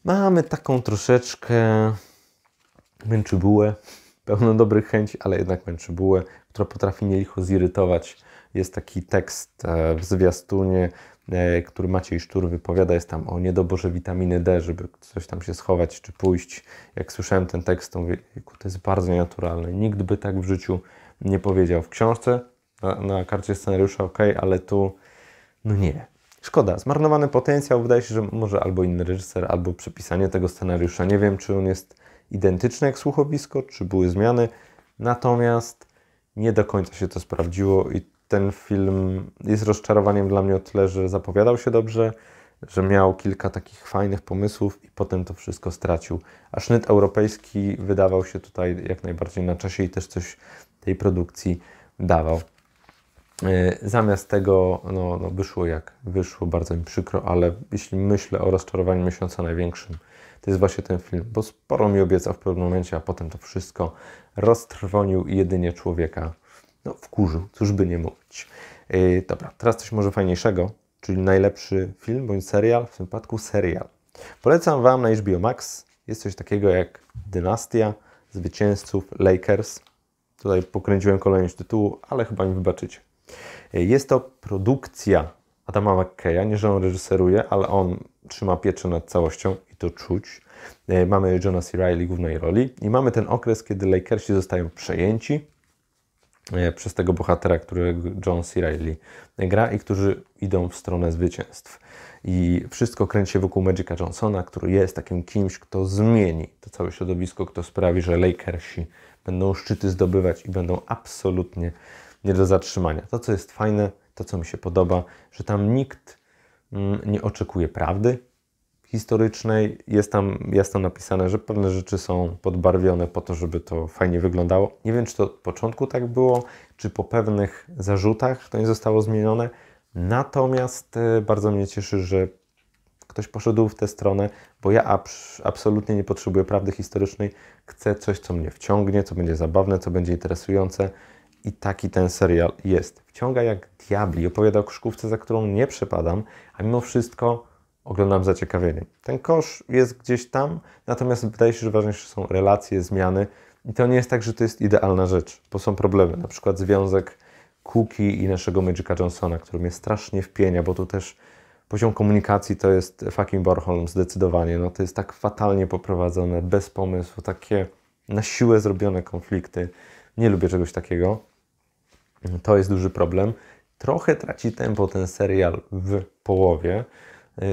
mamy taką troszeczkę męczybułę, pełno dobrych chęci, ale jednak męczy bułę, która potrafi nielicho zirytować. Jest taki tekst e, w zwiastunie, e, który Maciej Sztur wypowiada, jest tam o niedoborze witaminy D, żeby coś tam się schować czy pójść. Jak słyszałem ten tekst, to mówię, to jest bardzo nienaturalne. Nikt by tak w życiu nie powiedział. W książce, na, na karcie scenariusza ok, ale tu no nie. Szkoda, zmarnowany potencjał. Wydaje się, że może albo inny reżyser, albo przepisanie tego scenariusza. Nie wiem, czy on jest identyczne jak słuchowisko, czy były zmiany. Natomiast nie do końca się to sprawdziło i ten film jest rozczarowaniem dla mnie o tyle, że zapowiadał się dobrze, że miał kilka takich fajnych pomysłów i potem to wszystko stracił. A sznyt europejski wydawał się tutaj jak najbardziej na czasie i też coś tej produkcji dawał. E, zamiast tego no, no wyszło jak wyszło, bardzo mi przykro, ale jeśli myślę o rozczarowaniu miesiąca największym, to jest właśnie ten film, bo sporo mi obiecał w pewnym momencie, a potem to wszystko roztrwonił i jedynie człowieka no, wkurzył, cóż by nie mówić. Yy, dobra, teraz coś może fajniejszego, czyli najlepszy film bądź serial, w tym wypadku serial. Polecam Wam na HBO Max, jest coś takiego jak Dynastia Zwycięzców Lakers. Tutaj pokręciłem kolejność tytułu, ale chyba mi wybaczycie. Jest to produkcja Adama McKeya, nie że on reżyseruje, ale on trzyma pieczę nad całością i to czuć. E, mamy Johna C. Reilly głównej roli i mamy ten okres, kiedy Lakersi zostają przejęci e, przez tego bohatera, którego John C. Reilly gra i którzy idą w stronę zwycięstw. I wszystko kręci się wokół Magica Johnsona, który jest takim kimś, kto zmieni to całe środowisko, kto sprawi, że Lakersi będą szczyty zdobywać i będą absolutnie nie do zatrzymania. To, co jest fajne, to, co mi się podoba, że tam nikt mm, nie oczekuje prawdy historycznej. Jest tam, tam napisane, że pewne rzeczy są podbarwione po to, żeby to fajnie wyglądało. Nie wiem, czy to od początku tak było, czy po pewnych zarzutach to nie zostało zmienione. Natomiast e, bardzo mnie cieszy, że ktoś poszedł w tę stronę, bo ja absolutnie nie potrzebuję prawdy historycznej. Chcę coś, co mnie wciągnie, co będzie zabawne, co będzie interesujące. I taki ten serial jest. Wciąga jak diabli. Opowiada o koszkówce, za którą nie przepadam, a mimo wszystko oglądam zaciekawieniem. Ten kosz jest gdzieś tam, natomiast wydaje się, że ważniejsze są relacje, zmiany. I to nie jest tak, że to jest idealna rzecz, bo są problemy. Na przykład związek Cookie i naszego Magica Johnsona, który mnie strasznie wpienia, bo tu też poziom komunikacji to jest fucking Bornholm zdecydowanie. No to jest tak fatalnie poprowadzone, bez pomysłu, takie na siłę zrobione konflikty. Nie lubię czegoś takiego. To jest duży problem. Trochę traci tempo ten serial w połowie,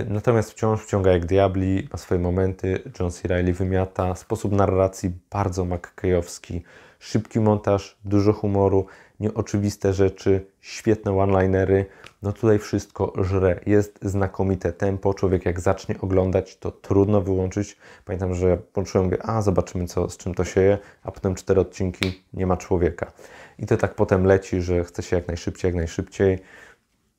natomiast wciąż wciąga jak diabli, ma swoje momenty. John C. Reilly wymiata, sposób narracji bardzo McKayowski, szybki montaż, dużo humoru, nieoczywiste rzeczy, świetne one-linery. No tutaj wszystko żre. Jest znakomite tempo. Człowiek jak zacznie oglądać, to trudno wyłączyć. Pamiętam, że włączyłem, mówię, a zobaczymy co, z czym to się je, a potem cztery odcinki, nie ma człowieka. I to tak potem leci, że chce się jak najszybciej, jak najszybciej.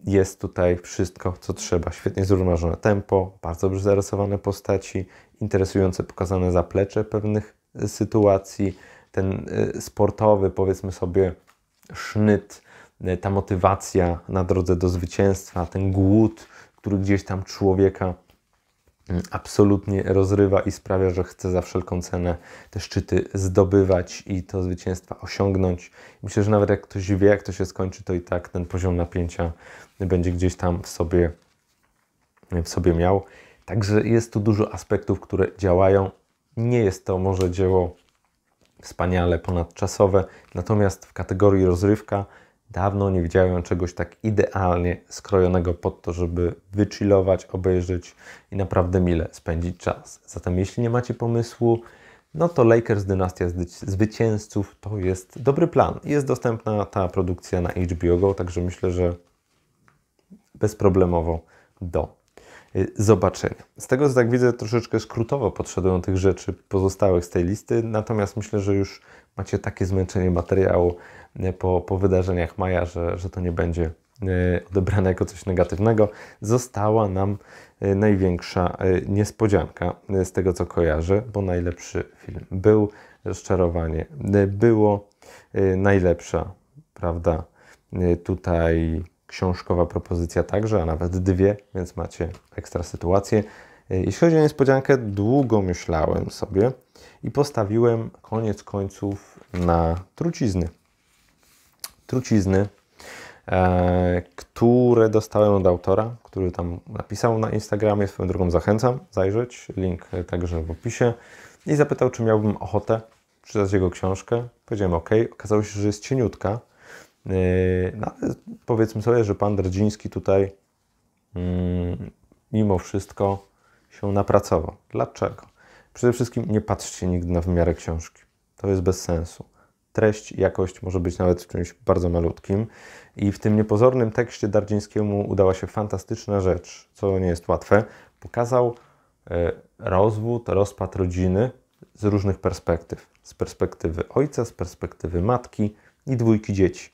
Jest tutaj wszystko, co trzeba. Świetnie zrównoważone tempo, bardzo dobrze zarysowane postaci, interesujące pokazane zaplecze pewnych sytuacji, ten y, sportowy, powiedzmy sobie, sznyt, y, ta motywacja na drodze do zwycięstwa, ten głód, który gdzieś tam człowieka absolutnie rozrywa i sprawia, że chce za wszelką cenę te szczyty zdobywać i to zwycięstwa osiągnąć. Myślę, że nawet jak ktoś wie, jak to się skończy, to i tak ten poziom napięcia będzie gdzieś tam w sobie, w sobie miał. Także jest tu dużo aspektów, które działają. Nie jest to może dzieło wspaniale ponadczasowe. Natomiast w kategorii rozrywka dawno nie widziałem czegoś tak idealnie skrojonego pod to, żeby wychillować, obejrzeć i naprawdę mile spędzić czas. Zatem jeśli nie macie pomysłu, no to Lakers Dynastia Zwycięzców to jest dobry plan. Jest dostępna ta produkcja na HBO Go, także myślę, że bezproblemowo do Y, zobaczenia. Z tego, co tak widzę, troszeczkę skrótowo podszedłem tych rzeczy pozostałych z tej listy, natomiast myślę, że już macie takie zmęczenie materiału po, po wydarzeniach maja, że, że to nie będzie y, odebrane jako coś negatywnego. Została nam największa niespodzianka z tego, co kojarzę, bo najlepszy film był, rozczarowanie było, najlepsza, prawda, tutaj książkowa propozycja także, a nawet dwie, więc macie ekstra sytuację. E, jeśli chodzi o niespodziankę, długo myślałem sobie i postawiłem koniec końców na trucizny. Trucizny, e, które dostałem od autora, który tam napisał na Instagramie. Swoją drogą zachęcam zajrzeć, link także w opisie. I zapytał, czy miałbym ochotę przeczytać jego książkę. Powiedziałem OK. Okazało się, że jest cieniutka Yy, no, powiedzmy sobie, że pan Drdziński tutaj mm, mimo wszystko się napracował. Dlaczego? Przede wszystkim nie patrzcie nigdy na wymiarę książki. To jest bez sensu. Treść, jakość może być nawet w czymś bardzo malutkim. I w tym niepozornym tekście Dardzińskiemu udała się fantastyczna rzecz, co nie jest łatwe. Pokazał e, rozwód, rozpad rodziny z różnych perspektyw. Z perspektywy ojca, z perspektywy matki i dwójki dzieci.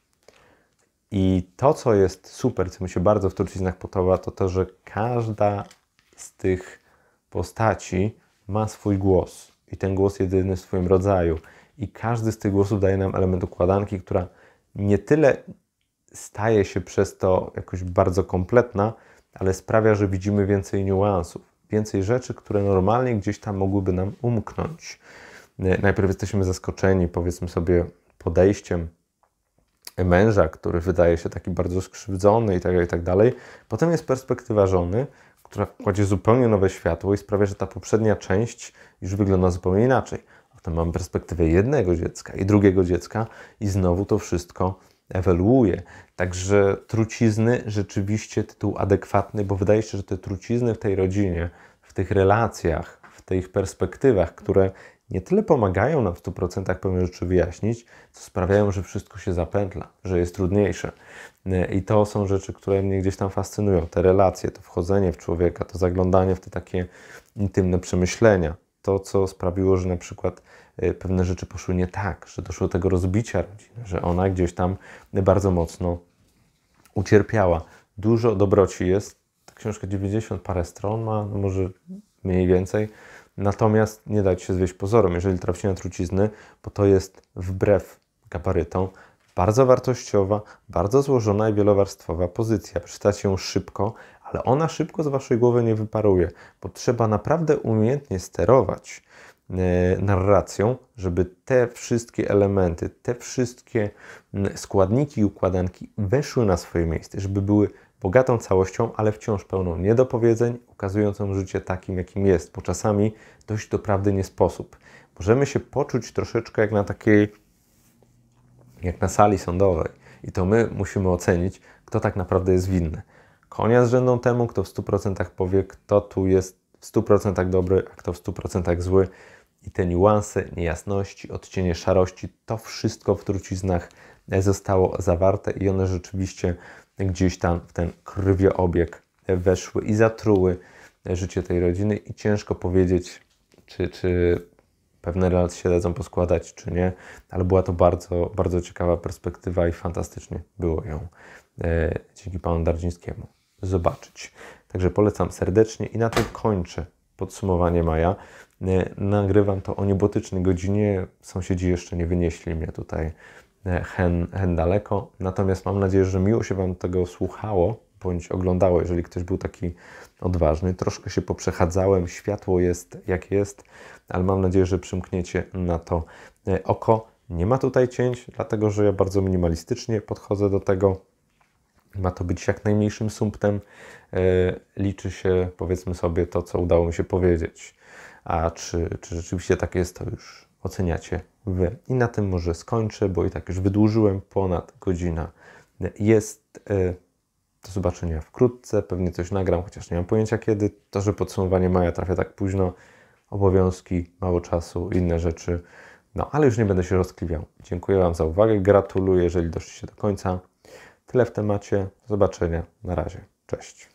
I to, co jest super, co mi się bardzo w truciznach podoba, to to, że każda z tych postaci ma swój głos i ten głos jedyny w swoim rodzaju. I każdy z tych głosów daje nam element układanki, która nie tyle staje się przez to jakoś bardzo kompletna, ale sprawia, że widzimy więcej niuansów, więcej rzeczy, które normalnie gdzieś tam mogłyby nam umknąć. Najpierw jesteśmy zaskoczeni, powiedzmy sobie, podejściem męża, który wydaje się taki bardzo skrzywdzony i tak, i tak dalej. Potem jest perspektywa żony, która kładzie zupełnie nowe światło i sprawia, że ta poprzednia część już wygląda zupełnie inaczej. Potem mamy perspektywę jednego dziecka i drugiego dziecka i znowu to wszystko ewoluuje. Także trucizny rzeczywiście tytuł adekwatny, bo wydaje się, że te trucizny w tej rodzinie, w tych relacjach, w tych perspektywach, które nie tyle pomagają nam w 100% pewne rzeczy wyjaśnić, co sprawiają, że wszystko się zapętla, że jest trudniejsze. I to są rzeczy, które mnie gdzieś tam fascynują. Te relacje, to wchodzenie w człowieka, to zaglądanie w te takie intymne przemyślenia. To, co sprawiło, że na przykład y, pewne rzeczy poszły nie tak, że doszło do tego rozbicia rodziny, że ona gdzieś tam bardzo mocno ucierpiała. Dużo dobroci jest. Ta książka 90 parę stron ma, no może mniej więcej Natomiast nie dać się zwieść pozorom, jeżeli trafi na trucizny, bo to jest wbrew gabarytom bardzo wartościowa, bardzo złożona i wielowarstwowa pozycja. Przeczytać ją szybko, ale ona szybko z Waszej głowy nie wyparuje, bo trzeba naprawdę umiejętnie sterować e, narracją, żeby te wszystkie elementy, te wszystkie składniki i układanki weszły na swoje miejsce, żeby były bogatą całością, ale wciąż pełną niedopowiedzeń, ukazującą życie takim, jakim jest, bo czasami dość do prawdy nie sposób. Możemy się poczuć troszeczkę jak na takiej, jak na sali sądowej i to my musimy ocenić, kto tak naprawdę jest winny. Konia z rzędą temu, kto w 100% powie, kto tu jest w 100% dobry, a kto w 100% zły. I te niuanse, niejasności, odcienie szarości, to wszystko w truciznach zostało zawarte i one rzeczywiście gdzieś tam w ten krwiobieg weszły i zatruły życie tej rodziny i ciężko powiedzieć, czy, czy pewne relacje się dadzą poskładać, czy nie, ale była to bardzo, bardzo ciekawa perspektywa i fantastycznie było ją e, dzięki panu Dardzińskiemu zobaczyć. Także polecam serdecznie i na tym kończę podsumowanie maja. E, nagrywam to o niebotycznej godzinie. Sąsiedzi jeszcze nie wynieśli mnie tutaj E, hen, hen daleko. Natomiast mam nadzieję, że miło się Wam tego słuchało, bądź oglądało, jeżeli ktoś był taki odważny. Troszkę się poprzechadzałem, światło jest jak jest, ale mam nadzieję, że przymkniecie na to e, oko. Nie ma tutaj cięć, dlatego że ja bardzo minimalistycznie podchodzę do tego. Ma to być jak najmniejszym sumptem. E, liczy się, powiedzmy sobie, to, co udało mi się powiedzieć. A czy, czy rzeczywiście tak jest, to już oceniacie Wy. I na tym może skończę, bo i tak już wydłużyłem ponad godzina. Jest e, do zobaczenia wkrótce, pewnie coś nagram, chociaż nie mam pojęcia kiedy. To, że podsumowanie maja trafia tak późno, obowiązki, mało czasu, inne rzeczy. No, ale już nie będę się rozkliwiał. Dziękuję Wam za uwagę, gratuluję, jeżeli doszliście do końca. Tyle w temacie. Do zobaczenia. Na razie. Cześć.